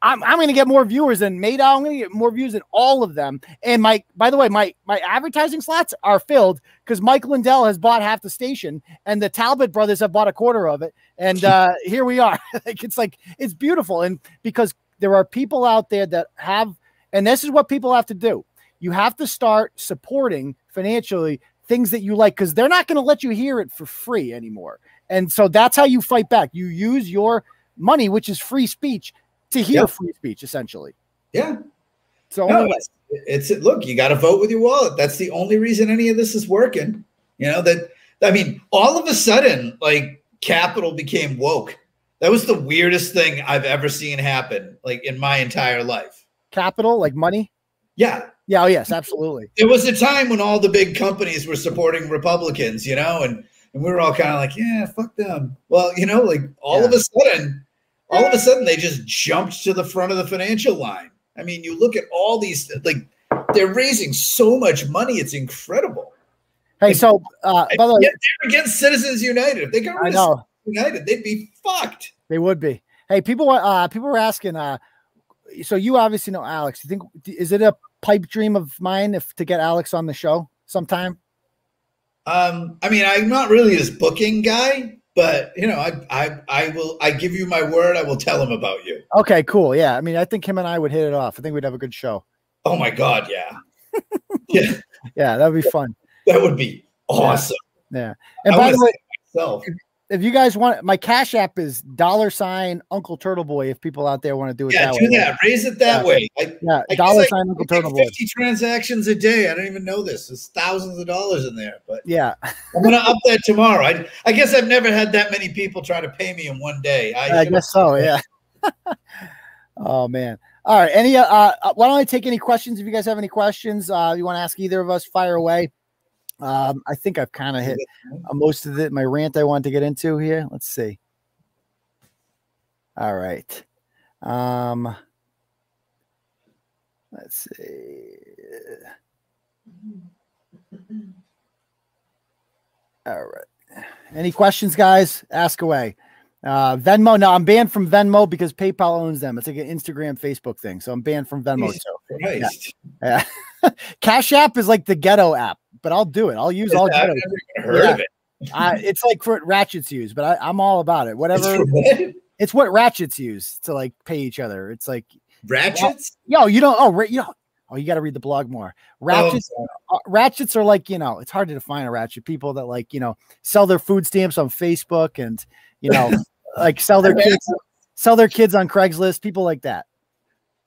[SPEAKER 1] I'm, I'm going to get more viewers than Maddow. I'm going to get more views than all of them. And my, by the way, my my advertising slots are filled because Mike Lindell has bought half the station, and the Talbot brothers have bought a quarter of it. And uh, here we are. like it's like it's beautiful, and because there are people out there that have, and this is what people have to do. You have to start supporting financially things that you like because they're not going to let you hear it for free anymore. And so that's how you fight back. You use your money, which is free speech, to hear yep. free speech, essentially.
[SPEAKER 2] Yeah. So no, it's, it's, look, you got to vote with your wallet. That's the only reason any of this is working. You know that I mean, all of a sudden, like capital became woke. That was the weirdest thing I've ever seen happen, like in my entire life.
[SPEAKER 1] Capital, like money.
[SPEAKER 2] Yeah.
[SPEAKER 1] Yeah. Oh, yes, absolutely.
[SPEAKER 2] It was a time when all the big companies were supporting Republicans, you know, and and we were all kind of like, yeah, fuck them. Well, you know, like all yeah. of a sudden, all of a sudden they just jumped to the front of the financial line. I mean, you look at all these like they're raising so much money; it's incredible.
[SPEAKER 1] Hey, so uh, by the way,
[SPEAKER 2] they're against Citizens United. If they got rid of United, they'd be fucked.
[SPEAKER 1] They would be. Hey, people, uh, people were asking. Uh, so you obviously know Alex. You think is it a pipe dream of mine if to get Alex on the show sometime?
[SPEAKER 2] Um, I mean, I'm not really his booking guy, but you know, I, I, I will, I give you my word. I will tell him about you.
[SPEAKER 1] Okay, cool. Yeah. I mean, I think him and I would hit it off. I think we'd have a good show.
[SPEAKER 2] Oh my God. Yeah. yeah.
[SPEAKER 1] Yeah. That'd be fun.
[SPEAKER 2] That would be awesome.
[SPEAKER 1] Yeah. yeah. And I by the way, myself if you guys want my cash app is dollar sign uncle turtle boy if people out there want to do it
[SPEAKER 2] yeah
[SPEAKER 1] that
[SPEAKER 2] do
[SPEAKER 1] way.
[SPEAKER 2] that. Raise it that
[SPEAKER 1] yeah.
[SPEAKER 2] way.
[SPEAKER 1] I, yeah I dollar sign uncle turtle 50 boy.
[SPEAKER 2] 50 transactions a day. I don't even know this. There's thousands of dollars in there but
[SPEAKER 1] yeah.
[SPEAKER 2] I'm gonna up that tomorrow. I, I guess i've never had that many people try to pay me in one day.
[SPEAKER 1] I, I guess so yeah. Oh man. All right any uh, uh why don't i take any questions? If you guys have any questions uh you want to ask either of us fire away um, I think I've kind of hit uh, most of it. My rant I wanted to get into here. Let's see. All right. Um, let's see. All right. Any questions, guys? Ask away. Uh, Venmo. No, I'm banned from Venmo because PayPal owns them. It's like an Instagram, Facebook thing. So I'm banned from Venmo. too. Yeah. yeah. Cash App is like the ghetto app but I'll do it. I'll use all. I've never heard yeah. of it. I, it's like for ratchets use, but I, am all about it. Whatever. It's, it's, what ratchets use to like pay each other. It's like
[SPEAKER 2] ratchets.
[SPEAKER 1] Yo, you don't. Oh, you know. Oh, you got to read the blog more. Ratchets, oh, uh, ratchets are like you know, it's hard to define a ratchet. People that like you know sell their food stamps on Facebook and you know like sell their kids, sell their kids on Craigslist. People like that.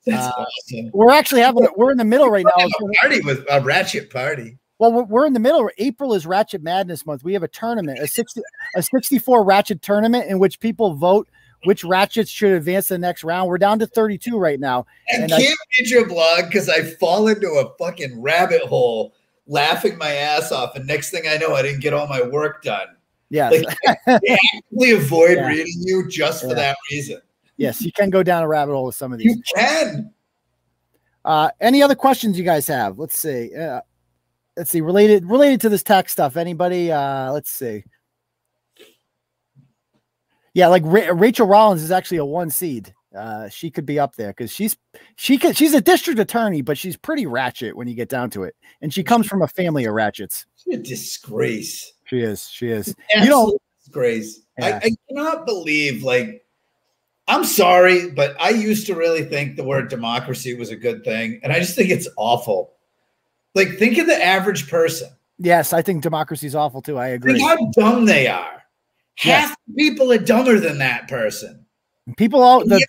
[SPEAKER 2] That's uh, awesome.
[SPEAKER 1] We're actually having we're in the middle right now.
[SPEAKER 2] A party with a ratchet party.
[SPEAKER 1] Well, we're in the middle. April is Ratchet Madness month. We have a tournament, a 60, a 64 Ratchet tournament in which people vote which ratchets should advance to the next round. We're down to 32 right now.
[SPEAKER 2] I
[SPEAKER 1] And
[SPEAKER 2] can't
[SPEAKER 1] I-
[SPEAKER 2] read your blog because I fall into a fucking rabbit hole laughing my ass off. And next thing I know, I didn't get all my work done.
[SPEAKER 1] Yeah.
[SPEAKER 2] Like, I actively avoid
[SPEAKER 1] Yeah.
[SPEAKER 2] reading you just
[SPEAKER 1] Yeah.
[SPEAKER 2] for that reason.
[SPEAKER 1] yes, you can go down a rabbit hole with some of these.
[SPEAKER 2] You can.
[SPEAKER 1] Uh, any other questions you guys have? Let's see. Uh, let's see. Related related to this tax stuff. Anybody? Uh, let's see. Yeah, like Ra- Rachel Rollins is actually a one seed. Uh, she could be up there because she's she could she's a district attorney, but she's pretty ratchet when you get down to it, and she comes from a family of ratchets.
[SPEAKER 2] It's a disgrace.
[SPEAKER 1] She is. She is.
[SPEAKER 2] Absolute
[SPEAKER 1] You know-
[SPEAKER 2] disgrace.
[SPEAKER 1] Yeah.
[SPEAKER 2] I, I cannot believe, like, I'm sorry, but I used to really think the word democracy was a good thing. And I just think it's awful. Like, think of the average person.
[SPEAKER 1] Yes, I think democracy is awful too. I agree.
[SPEAKER 2] Think how dumb they are.
[SPEAKER 1] Yes.
[SPEAKER 2] Half the people are dumber than that person.
[SPEAKER 1] People all the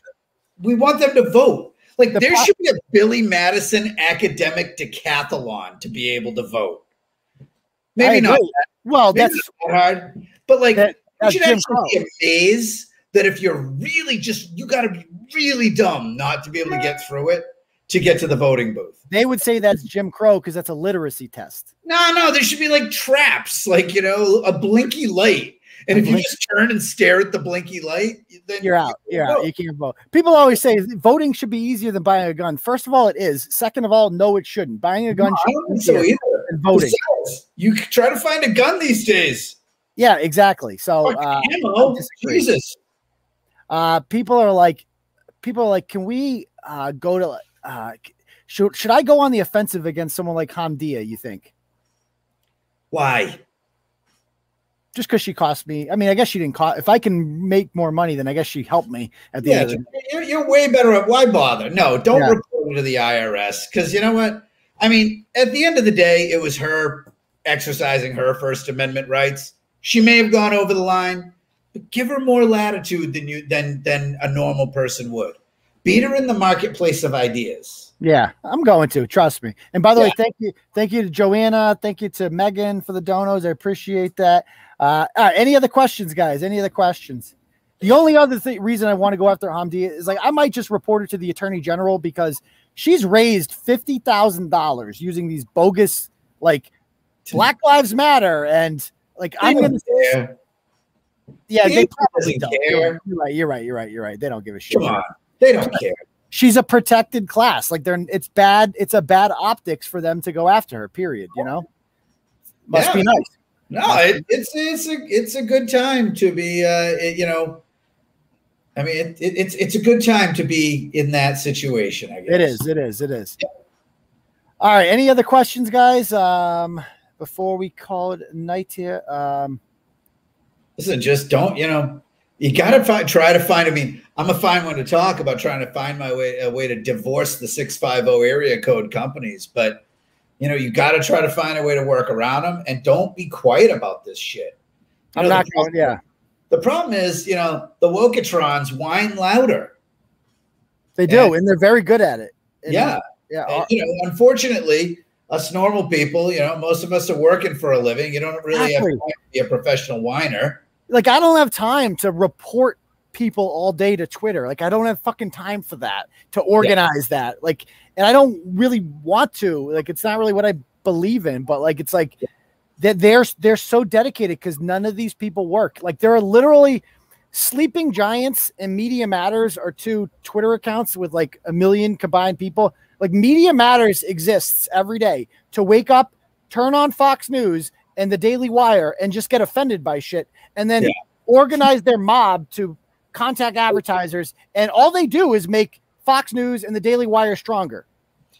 [SPEAKER 2] We want them to vote. Like
[SPEAKER 1] The
[SPEAKER 2] there should be a Billy Madison academic decathlon to be able to vote. Maybe not
[SPEAKER 1] well.
[SPEAKER 2] maybe
[SPEAKER 1] That's
[SPEAKER 2] not hard, but like
[SPEAKER 1] that,
[SPEAKER 2] you should
[SPEAKER 1] Jim
[SPEAKER 2] actually
[SPEAKER 1] Crow.
[SPEAKER 2] be a maze that if you're really just you got to be really dumb not to be able to get through it to get to the voting booth.
[SPEAKER 1] They would say that's Jim Crow because that's a literacy test.
[SPEAKER 2] No, no, there should be like traps, like you know, a blinky light. And if you just turn and stare at the blinky light, then
[SPEAKER 1] You're out.
[SPEAKER 2] you
[SPEAKER 1] You're
[SPEAKER 2] vote.
[SPEAKER 1] out. You can't vote. People always say voting should be easier than buying a gun. First of all, it is. Second of all, no, it shouldn't. Buying a gun
[SPEAKER 2] No,
[SPEAKER 1] should
[SPEAKER 2] so either.
[SPEAKER 1] than voting.
[SPEAKER 2] Besides, you try to find a gun these days.
[SPEAKER 1] Yeah, exactly. So uh.
[SPEAKER 2] Jesus.
[SPEAKER 1] uh, people are like, people are like, can we uh, go to? Uh, should should I go on the offensive against someone like Hamdia? You think?
[SPEAKER 2] Why?
[SPEAKER 1] Just because she cost me? I mean, I guess she didn't cost. If I can make more money, then I guess she helped me at the
[SPEAKER 2] Yeah,
[SPEAKER 1] end of
[SPEAKER 2] you're, you're way better at why bother? No, don't
[SPEAKER 1] Yeah.
[SPEAKER 2] report to the IRS because you know what? I mean, at the end of the day, it was her exercising her First Amendment rights. She may have gone over the line, but give her more latitude than you than than a normal person would. Beat her in the marketplace of ideas.
[SPEAKER 1] Yeah, I'm going to trust me. And by the way, thank you, thank you to Joanna, thank you to Megan for the donos. I appreciate that. Uh, all right, any other questions, guys? Any other questions? The only other thing, reason I want to go after Hamdi is like I might just report her to the attorney general because she's raised fifty thousand dollars using these bogus like Black Lives Matter and like I'm gonna
[SPEAKER 2] care.
[SPEAKER 1] yeah
[SPEAKER 2] They
[SPEAKER 1] they probably don't.
[SPEAKER 2] care.
[SPEAKER 1] You're right. You're right. You're right. You're right. They don't give a shit.
[SPEAKER 2] Come on, they don't care.
[SPEAKER 1] she's a protected class. Like they're it's bad, it's a bad optics for them to go after her, period. You know? Must
[SPEAKER 2] Yeah.
[SPEAKER 1] be nice.
[SPEAKER 2] No, it, it's it's a it's a good time to be. Uh, it- you know, I mean, it, it, it's it's a good time to be in that situation. I guess
[SPEAKER 1] It is, it is, it is. All right. Any other questions, guys? Um, before we call it night here. Um,
[SPEAKER 2] Listen, just don't. You know, you got to fi- try to find. I mean, I'm a fine one to talk about trying to find my way a way to divorce the six five zero area code companies, but you know, you got to try to find a way to work around them, and don't be quiet about this shit. You
[SPEAKER 1] I'm
[SPEAKER 2] know,
[SPEAKER 1] not
[SPEAKER 2] the
[SPEAKER 1] going, yeah.
[SPEAKER 2] The problem is, you know, the Wokatrons whine louder.
[SPEAKER 1] They do, and they're very good at it. And,
[SPEAKER 2] yeah.
[SPEAKER 1] Yeah.
[SPEAKER 2] And, you know, unfortunately, us normal people, you know, most of us are working for a living. You don't really have
[SPEAKER 1] Exactly.
[SPEAKER 2] time to be a professional whiner.
[SPEAKER 1] Like I don't have time to report people all day to Twitter. Like I don't have fucking time for that to organize that. Like, and I don't really want to. Like, it's not really what I believe in. But like, it's like that they're they're so dedicated because none of these people work. Like, there are literally sleeping giants and Media Matters are two Twitter accounts with like a million combined people. Like, Media Matters exists every day to wake up, turn on Fox News and the Daily Wire, and just get offended by shit and then
[SPEAKER 2] Yeah.
[SPEAKER 1] organize their mob to contact advertisers. And all they do is make Fox News and the Daily Wire stronger.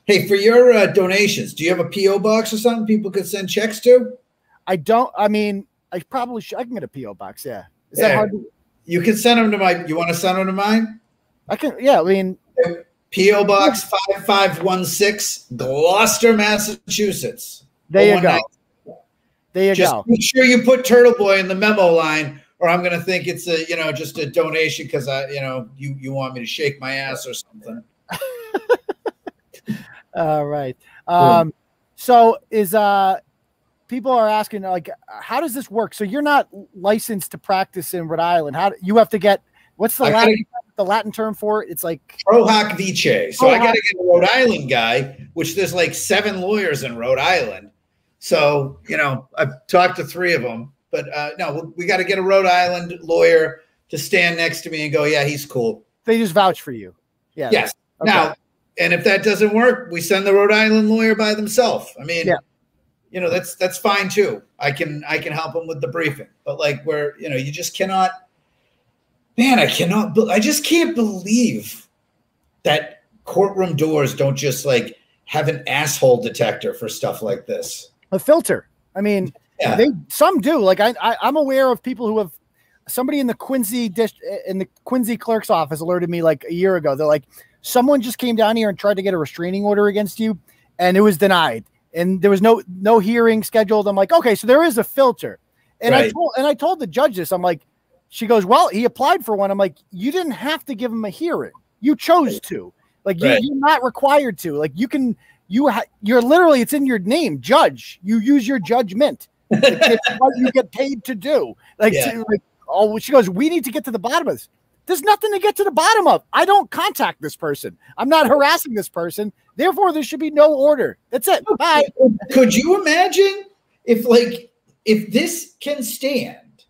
[SPEAKER 2] Hey, for your uh, donations, do you have a PO box or something people could send checks to?
[SPEAKER 1] I don't, I mean, I probably should, I can get a P.O. box. Yeah. Is that hard? To,
[SPEAKER 2] You can send them to my. You want to send them to mine?
[SPEAKER 1] I can, yeah. I mean,
[SPEAKER 2] PO Box five five one six, Gloucester, Massachusetts.
[SPEAKER 1] there you go.
[SPEAKER 2] 019.
[SPEAKER 1] There you
[SPEAKER 2] Just
[SPEAKER 1] go.
[SPEAKER 2] make sure you put Turtle Boy in the memo line, or I'm going to think it's a you know just a donation because I you know you you want me to shake my ass or something.
[SPEAKER 1] All right. Um, so is, uh, people are asking like, how does this work? So you're not licensed to practice in Rhode Island. How do you have to get What's the
[SPEAKER 2] I gotta-
[SPEAKER 1] Latin the Latin term for it? It's like
[SPEAKER 2] Pro hac vice. So
[SPEAKER 1] Pro
[SPEAKER 2] I got to get a Rhode Island guy, which there's like seven lawyers in Rhode Island. So you know, I've talked to three of them, but uh, no, we got to get a Rhode Island lawyer to stand next to me and go, "Yeah, he's cool."
[SPEAKER 1] they just vouch for you. Yeah.
[SPEAKER 2] Yes.
[SPEAKER 1] Okay.
[SPEAKER 2] Now, and if that doesn't work, we send the Rhode Island lawyer by themselves. I mean,
[SPEAKER 1] Yeah.
[SPEAKER 2] you know, that's that's fine too. I can I can help them with the briefing, but like where you know you just cannot. Man, I cannot. I just can't believe that courtroom doors don't just like have an asshole detector for stuff like this.
[SPEAKER 1] A filter. I mean,
[SPEAKER 2] Yeah.
[SPEAKER 1] they some do. Like I, I I'm aware of people who have somebody in the Quincy dish in the Quincy clerk's office alerted me like a year ago. They're like, someone just came down here and tried to get a restraining order against you, and it was denied. And there was no no hearing scheduled. I'm like, okay, so there is a filter. And I told and I told the judge this. I'm like, she goes, well, he applied for one. I'm like, you didn't have to give him a hearing. You chose to. Like you, you're not required to. Like you can you ha- you're literally it's in your name, judge. You use your judgment. It's what you get paid to do. Like,
[SPEAKER 2] Yeah.
[SPEAKER 1] to- like, oh, she goes, we need to get to the bottom of this. There's nothing to get to the bottom of. I don't contact this person. I'm not harassing this person. Therefore, there should be no order. That's it. Bye.
[SPEAKER 2] Could you imagine if like if this can stand,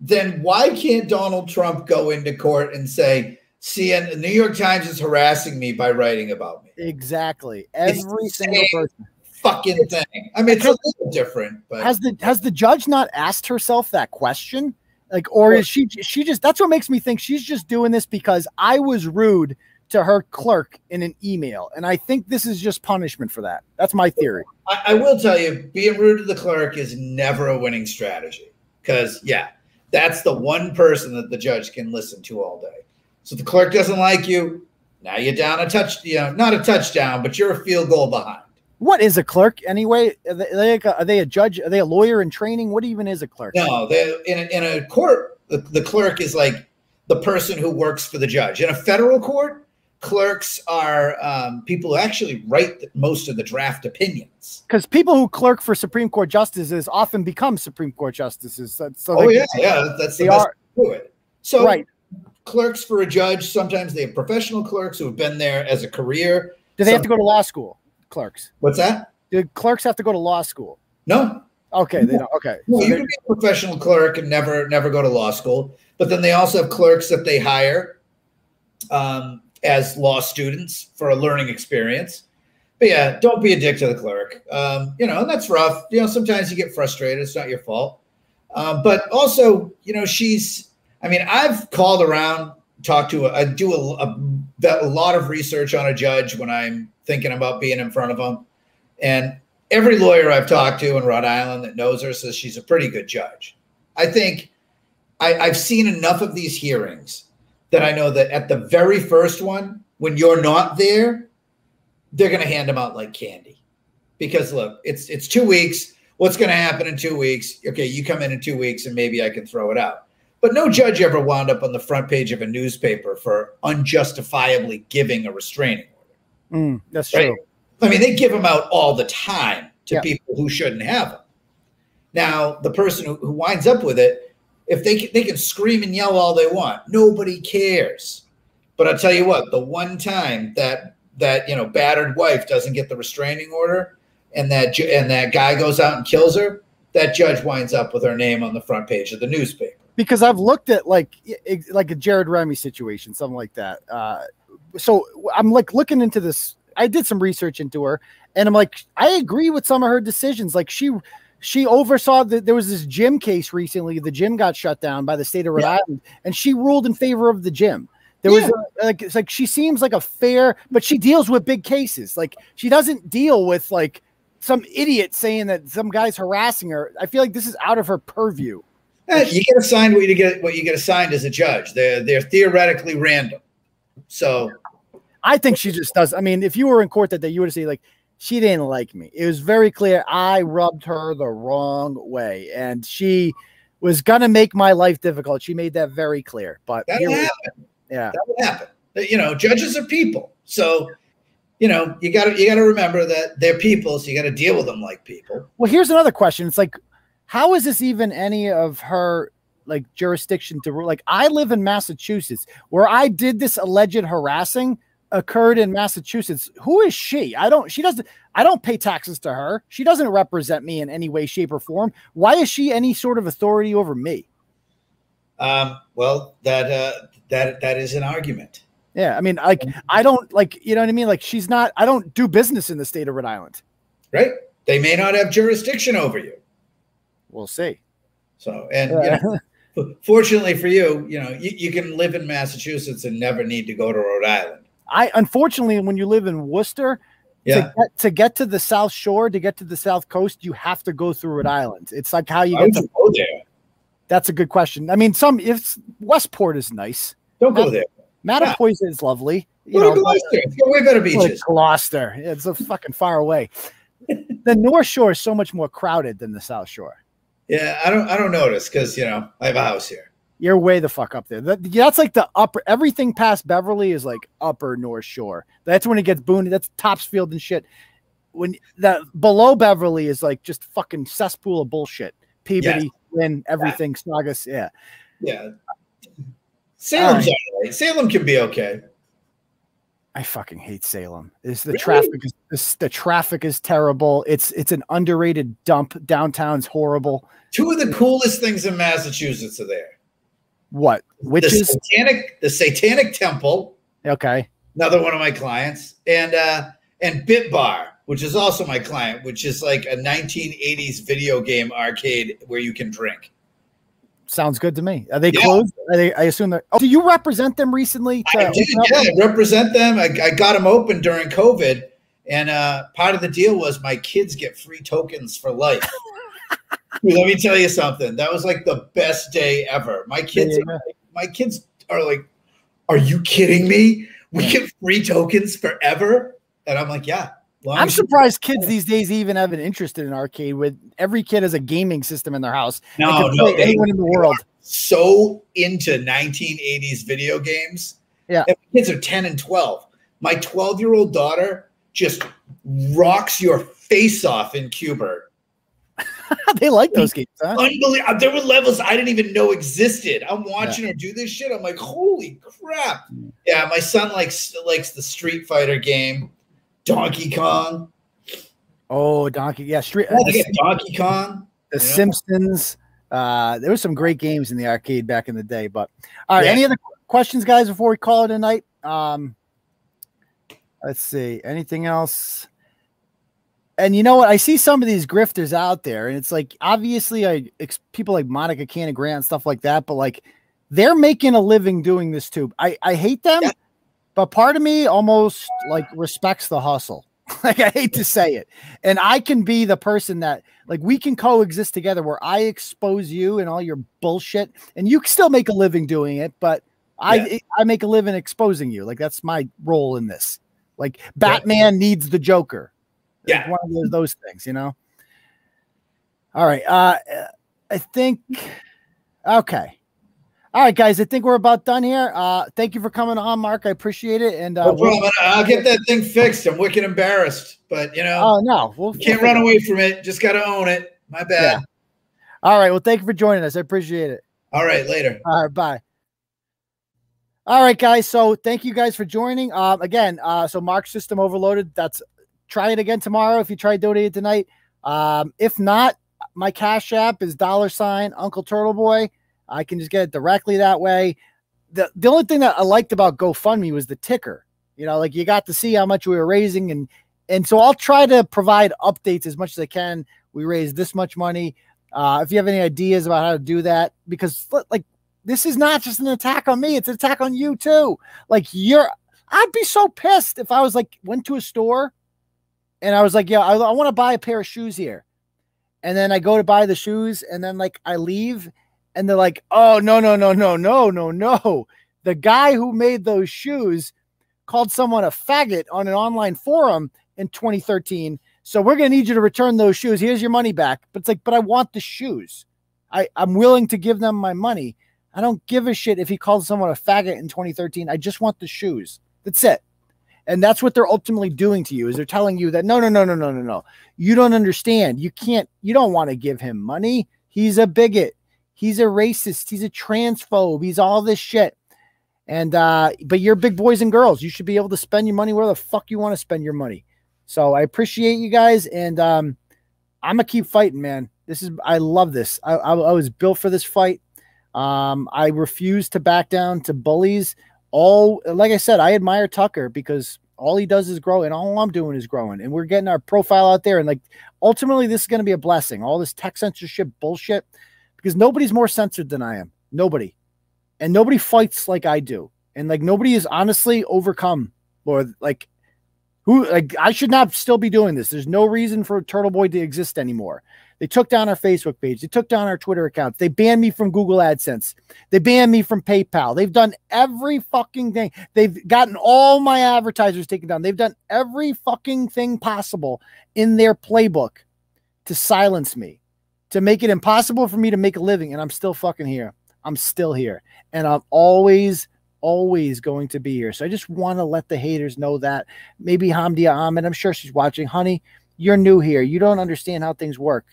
[SPEAKER 2] then why can't Donald Trump go into court and say, "CN, the New York Times is harassing me by writing about me"?
[SPEAKER 1] Exactly. Every single person.
[SPEAKER 2] Fucking thing. I mean, it's a little different, but
[SPEAKER 1] Has the has the judge not asked herself that question? Like, or is she she just that's what makes me think she's just doing this because I was rude to her clerk in an email. And I think this is just punishment for that. That's my theory.
[SPEAKER 2] I, I will tell you, being rude to the clerk is never a winning strategy. Because yeah, that's the one person that the judge can listen to all day. So the clerk doesn't like you, now you're down a touch, you know, not a touchdown, but you're a field goal behind.
[SPEAKER 1] What is a clerk anyway? Are they, like a- are they a judge? Are they a lawyer in training? What even is a clerk?
[SPEAKER 2] No, they, in a, in a court, the, the clerk is like the person who works for the judge. In a federal court, clerks are um, people who actually write the, most of the draft opinions.
[SPEAKER 1] Because people who clerk for Supreme Court justices often become Supreme Court justices. So, so
[SPEAKER 2] Oh yeah, yeah, that's the
[SPEAKER 1] they
[SPEAKER 2] best
[SPEAKER 1] are
[SPEAKER 2] to do it. So
[SPEAKER 1] right.
[SPEAKER 2] Clerks for a judge, sometimes they have professional clerks who have been there as a career.
[SPEAKER 1] Do they have to go to law school? Clerks.
[SPEAKER 2] What's that?
[SPEAKER 1] Do clerks have to go to law school?
[SPEAKER 2] No,
[SPEAKER 1] Okay, they don't. Okay.
[SPEAKER 2] no,
[SPEAKER 1] So
[SPEAKER 2] you can be a professional clerk and never never go to law school. But then they also have clerks that they hire um, as law students for a learning experience. But yeah, don't be a dick to the clerk. Um, you know, and that's rough. You know, sometimes you get frustrated. It's not your fault. Um, but also, you know, she's. I mean, I've called around, talked to. I do a, a, a lot of research on a judge when I'm thinking about being in front of them, and every lawyer I've talked to in Rhode Island that knows her says she's a pretty good judge. I think I, I've seen enough of these hearings that I know that at the very first one, when you're not there, they're going to hand them out like candy. Because look, it's it's two weeks. What's going to happen in two weeks? Okay, you come in in two weeks, and maybe I can throw it out. But no judge ever wound up on the front page of a newspaper for unjustifiably giving a restraining order.
[SPEAKER 1] Mm, that's
[SPEAKER 2] Right.
[SPEAKER 1] true.
[SPEAKER 2] I mean, they give them out all the time to
[SPEAKER 1] Yeah.
[SPEAKER 2] people who shouldn't have them. Now, the person who, who winds up with it, if they can, they can scream and yell all they want, nobody cares. But I'll tell you what, the one time that that you know battered wife doesn't get the restraining order, and that and that guy goes out and kills her, that judge winds up with her name on the front page of the newspaper.
[SPEAKER 1] Because I've looked at like like a Jared Remy situation, something like that. Uh, so I'm like looking into this. I did some research into her, and I'm like, I agree with some of her decisions. Like she she oversaw that there was this gym case recently. The gym got shut down by the state of Rhode
[SPEAKER 2] Yeah.
[SPEAKER 1] Island, and she ruled in favor of the gym. There was a, like it's like she seems like a fair, but she deals with big cases. Like she doesn't deal with like some idiot saying that some guy's harassing her. I feel like this is out of her purview.
[SPEAKER 2] You get assigned what you get what you get assigned as a judge. They're they're theoretically random. So
[SPEAKER 1] I think she just does. I mean, if you were in court that day, you would say like she didn't like me. It was very clear I rubbed her the wrong way, and she was gonna make my life difficult. She made that very clear. But
[SPEAKER 2] that would happen.
[SPEAKER 1] yeah,
[SPEAKER 2] That would happen. You know, judges are people. So, you know, you got to you got to remember that they're people. So you got to deal with them like people.
[SPEAKER 1] Well, here's another question. It's like, how is this even any of her like jurisdiction to rule. Like I live in Massachusetts, where I did this alleged harassing occurred in Massachusetts. Who is she? I don't. She doesn't. I don't pay taxes to her. She doesn't represent me in any way, shape, or form. Why is she any sort of authority over me?
[SPEAKER 2] Um, well, that uh, that that is an argument.
[SPEAKER 1] Yeah, I mean, like I don't like you know what I mean. Like she's not. I don't do business in the state of Rhode Island.
[SPEAKER 2] Right. They may not have jurisdiction over you.
[SPEAKER 1] We'll see.
[SPEAKER 2] So, and you know, fortunately for you, you know, you, you can live in Massachusetts and never need to go to Rhode Island.
[SPEAKER 1] I unfortunately, when you live in Worcester,
[SPEAKER 2] Yeah.
[SPEAKER 1] to, get, to get to the South Shore, to get to the South Coast, you have to go through Rhode Island. It's like how you
[SPEAKER 2] Why
[SPEAKER 1] get to.
[SPEAKER 2] you go there?
[SPEAKER 1] That's a good question. I mean, some if Westport is nice,
[SPEAKER 2] Don't go there.
[SPEAKER 1] Mattapoisett is lovely. You
[SPEAKER 2] Go to
[SPEAKER 1] know,
[SPEAKER 2] Gloucester. It's way better beaches.
[SPEAKER 1] Gloucester. It's a fucking far away. the North Shore is so much more crowded than the South Shore.
[SPEAKER 2] Yeah, I don't I don't notice because you know I have a house here.
[SPEAKER 1] You're way the fuck up there. That, that's like the upper. Everything past Beverly is like upper North Shore. That's when it gets boony. That's Topsfield and shit. When that below Beverly is like just fucking cesspool of bullshit. Peabody, Lynn, everything, Saugus. Yeah.
[SPEAKER 2] Yeah. Salem's
[SPEAKER 1] All
[SPEAKER 2] all right. Salem can be okay.
[SPEAKER 1] I fucking hate Salem. Is the
[SPEAKER 2] Really?
[SPEAKER 1] traffic is this, the traffic is terrible. It's it's an underrated dump. Downtown's horrible.
[SPEAKER 2] Two of the coolest things in Massachusetts are there.
[SPEAKER 1] What?
[SPEAKER 2] The
[SPEAKER 1] Witches?
[SPEAKER 2] satanic, the Satanic Temple,
[SPEAKER 1] Okay.
[SPEAKER 2] another one of my clients, and uh and Bit Bar, which is also my client, which is like a 1980s video game arcade where you can drink.
[SPEAKER 1] Sounds good to me. Are they
[SPEAKER 2] Yeah.
[SPEAKER 1] closed? Are they, I assume they're. Oh, do you represent them recently?
[SPEAKER 2] I did, yeah, I represent them. I, I got them open during COVID, and uh, part of the deal was my kids get free tokens for life. Let me tell you something. That was like the best day ever. My kids,
[SPEAKER 1] Yeah.
[SPEAKER 2] my kids are like, "Are you kidding me? We get free tokens forever?" And I'm like, "Yeah."
[SPEAKER 1] I'm surprised kids these days even have an interest in an arcade. With every kid has a gaming system in their house.
[SPEAKER 2] No, no, they-
[SPEAKER 1] anyone in the world.
[SPEAKER 2] so into 1980s video games.
[SPEAKER 1] Yeah.
[SPEAKER 2] And kids are 10 and 12. My 12 year old daughter just rocks your face off in Q*bert.
[SPEAKER 1] they like those games, huh?
[SPEAKER 2] Unbelievable. Uh, there were levels I didn't even know existed. I'm watching her do this shit. I'm like, holy crap. Yeah, my son likes likes the Street Fighter game, Donkey Kong.
[SPEAKER 1] Oh, Donkey, yeah, Street,
[SPEAKER 2] I
[SPEAKER 1] the,
[SPEAKER 2] Donkey Kong.
[SPEAKER 1] the
[SPEAKER 2] yeah.
[SPEAKER 1] Simpsons. Uh, there was some great games in the arcade back in the day. But all right,
[SPEAKER 2] Yeah.
[SPEAKER 1] any other questions, guys, before we call it a night? Um, let's see, anything else? And you know what? I see some of these grifters out there, and it's like obviously, I ex- people like Monica Cannon Grant and stuff like that, but like they're making a living doing this too. I I hate them,
[SPEAKER 2] Yeah.
[SPEAKER 1] But part of me almost like respects the hustle. like I hate to say it, and I can be the person that like we can coexist together where I expose you and all your bullshit, and you can still make a living doing it, but I
[SPEAKER 2] Yeah.
[SPEAKER 1] I make a living exposing you. Like that's my role in this. Like Batman needs the Joker. It's
[SPEAKER 2] Yeah.
[SPEAKER 1] one of those, those things, you know. All right, uh, I think okay. All right, guys, I think we're about done here. Uh, thank you for coming on, Mark. I appreciate it. And uh,
[SPEAKER 2] No
[SPEAKER 1] we'll-
[SPEAKER 2] problem. I'll get that thing fixed. I'm wicked embarrassed, but you know,
[SPEAKER 1] oh no, we'll
[SPEAKER 2] can't
[SPEAKER 1] we'll
[SPEAKER 2] run away from it. Just got to own it. My bad. Yeah.
[SPEAKER 1] All right, well, thank you for joining us. I appreciate it.
[SPEAKER 2] All right, later.
[SPEAKER 1] All right, bye. All right, guys. So thank you guys for joining. Um, again, uh, so Mark's system overloaded. That's try it again tomorrow if you try donating it tonight. Um, if not, my cash app is dollar sign Uncle Turtle Boy. I can just get it directly that way. The the only thing that I liked about GoFundMe was the ticker. You know, like you got to see how much we were raising and and so I'll try to provide updates as much as I can. We raised this much money. Uh, if you have any ideas about how to do that, because like this is not just an attack on me, it's an attack on you too. Like you're I'd be so pissed if I was like went to a store and I was like, yeah, I, I want to buy a pair of shoes here. And then I go to buy the shoes and then like I leave and they're like, oh no, no, no, no, no, no, no. The guy who made those shoes called someone a faggot on an online forum in 2013. So we're gonna need you to return those shoes. Here's your money back. But it's like, but I want the shoes. I, I'm willing to give them my money. I don't give a shit if he called someone a faggot in 2013. I just want the shoes. That's it. And that's what they're ultimately doing to you is they're telling you that no, no, no, no, no, no, no. You don't understand. You can't, you don't want to give him money. He's a bigot. He's a racist. He's a transphobe. He's all this shit. And uh, but you're big boys and girls. You should be able to spend your money where the fuck you want to spend your money. So I appreciate you guys, and um, I'm gonna keep fighting, man. This is I love this. I, I, I was built for this fight. Um, I refuse to back down to bullies. All like I said, I admire Tucker because all he does is grow, and all I'm doing is growing. And we're getting our profile out there. And like ultimately, this is going to be a blessing. All this tech censorship bullshit because nobody's more censored than I am. Nobody. And nobody fights like I do. And like nobody is honestly overcome or like who like I should not still be doing this. There's no reason for Turtle Boy to exist anymore. They took down our Facebook page. They took down our Twitter accounts. They banned me from Google AdSense. They banned me from PayPal. They've done every fucking thing. They've gotten all my advertisers taken down. They've done every fucking thing possible in their playbook to silence me to make it impossible for me to make a living. And I'm still fucking here. I'm still here. And I'm always, always going to be here. So I just want to let the haters know that. Maybe Hamdia Ahmed, I'm sure she's watching. Honey, you're new here. You don't understand how things work.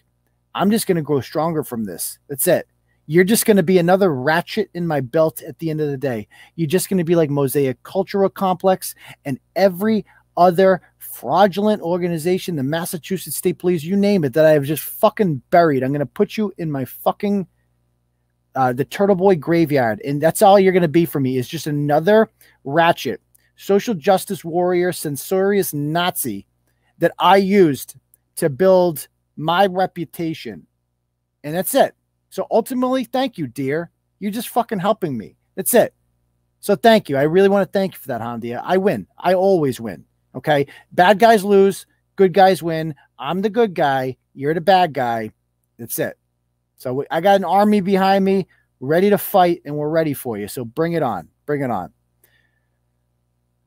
[SPEAKER 1] I'm just going to grow stronger from this. That's it. You're just going to be another ratchet in my belt at the end of the day. You're just going to be like Mosaic Cultural Complex and every other fraudulent organization, the Massachusetts State Police, you name it, that I have just fucking buried. I'm going to put you in my fucking uh, the Turtle Boy graveyard, and that's all you're going to be for me. Is just another ratchet, social justice warrior, censorious Nazi that I used to build my reputation, and that's it. So ultimately, thank you, dear. You're just fucking helping me. That's it. So thank you. I really want to thank you for that, Hamdia. I win. I always win. Okay. Bad guys lose, good guys win. I'm the good guy. You're the bad guy. That's it. So I got an army behind me, ready to fight, and we're ready for you. So bring it on. Bring it on.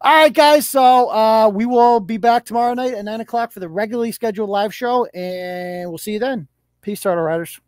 [SPEAKER 1] All right, guys. So uh, we will be back tomorrow night at nine o'clock for the regularly scheduled live show, and we'll see you then. Peace, Turtle Riders.